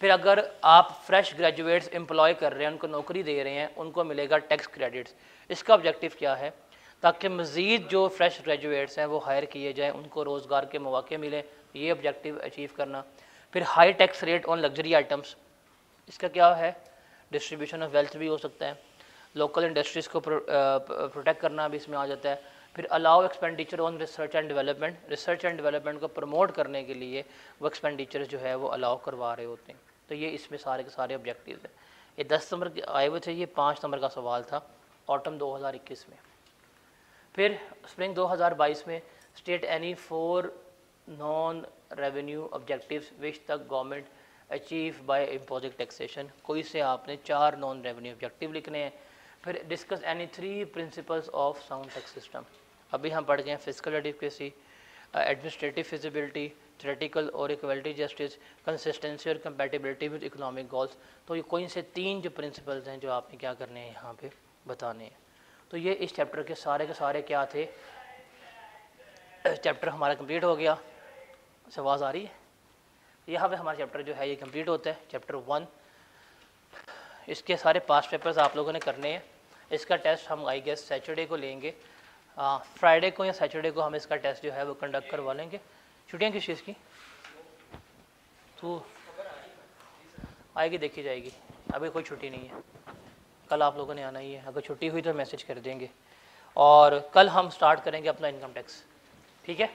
फिर अगर आप फ्रेश ग्रेजुएट्स एम्प्लॉय कर रहे हैं, उनको नौकरी दे रहे हैं, उनको मिलेगा टैक्स क्रेडिट्स इसका ऑब्जेक्टिव क्या है? ताकि मज़ीद जो फ्रेश ग्रेजुएट्स हैं, वो हायर किए जाएँ, उनको रोज़गार के मौके मिले, ये ऑब्जेक्टिव अचीव करना। फिर high tax rate on luxury items इसका क्या है? डिस्ट्रीब्यूशन ऑफ़ वेल्थ भी हो सकता है। लोकल इंडस्ट्रीज़ को प्रोटेक्ट करना भी इसमें आ जाता है। फिर allow expenditure on research and development research and development को प्रमोट करने के लिए वो एक्सपेंडिचर जो है वो अलाउ करवा रहे होते हैं। तो ये इसमें सारे के सारे ऑब्जेक्टिव हैं। ये दस नंबर के आए हुए थे, ये पाँच नंबर का सवाल था ऑटम 2021 में। फिर स्प्रिंग 2022 में state any four non revenue objectives which तक government achieve by imposing taxation कोई से आपने चार नॉन रेवेन्यू ऑब्जेक्टिव लिखने हैं फिर discuss any three principles of sound tax system अभी हम पढ़ गए हैं fiscal adequacy administrative feasibility theoretical और इक्वलिटी जस्टिस कंसिस्टेंसी और कंपेटिबिलिटी विद इकोनॉमिक गोल्स तो ये कोई से तीन जो प्रिंसिपल्स हैं जो आपने क्या करने हैं यहाँ पे बताने हैं। तो ये इस चैप्टर के सारे के सारे क्या थे? चैप्टर हमारा कंप्लीट हो गया। आवाज़ आ रही है? यहाँ पे हमारा चैप्टर जो है ये कंप्लीट होता है। चैप्टर वन इसके सारे पास पेपर्स आप लोगों ने करने हैं। इसका टेस्ट हम आई गेस सैटरडे को लेंगे। फ्राइडे को या सैटरडे को हम इसका टेस्ट जो है वो कंडक्ट करवा लेंगे। छुट्टियाँ किस चीज़ की? तो आएगी, देखी जाएगी। अभी कोई छुट्टी नहीं है। कल आप लोगों ने आना ही है। अगर छुट्टी हुई तो मैसेज कर देंगे। और कल हम स्टार्ट करेंगे अपना इनकम टैक्स ठीक है?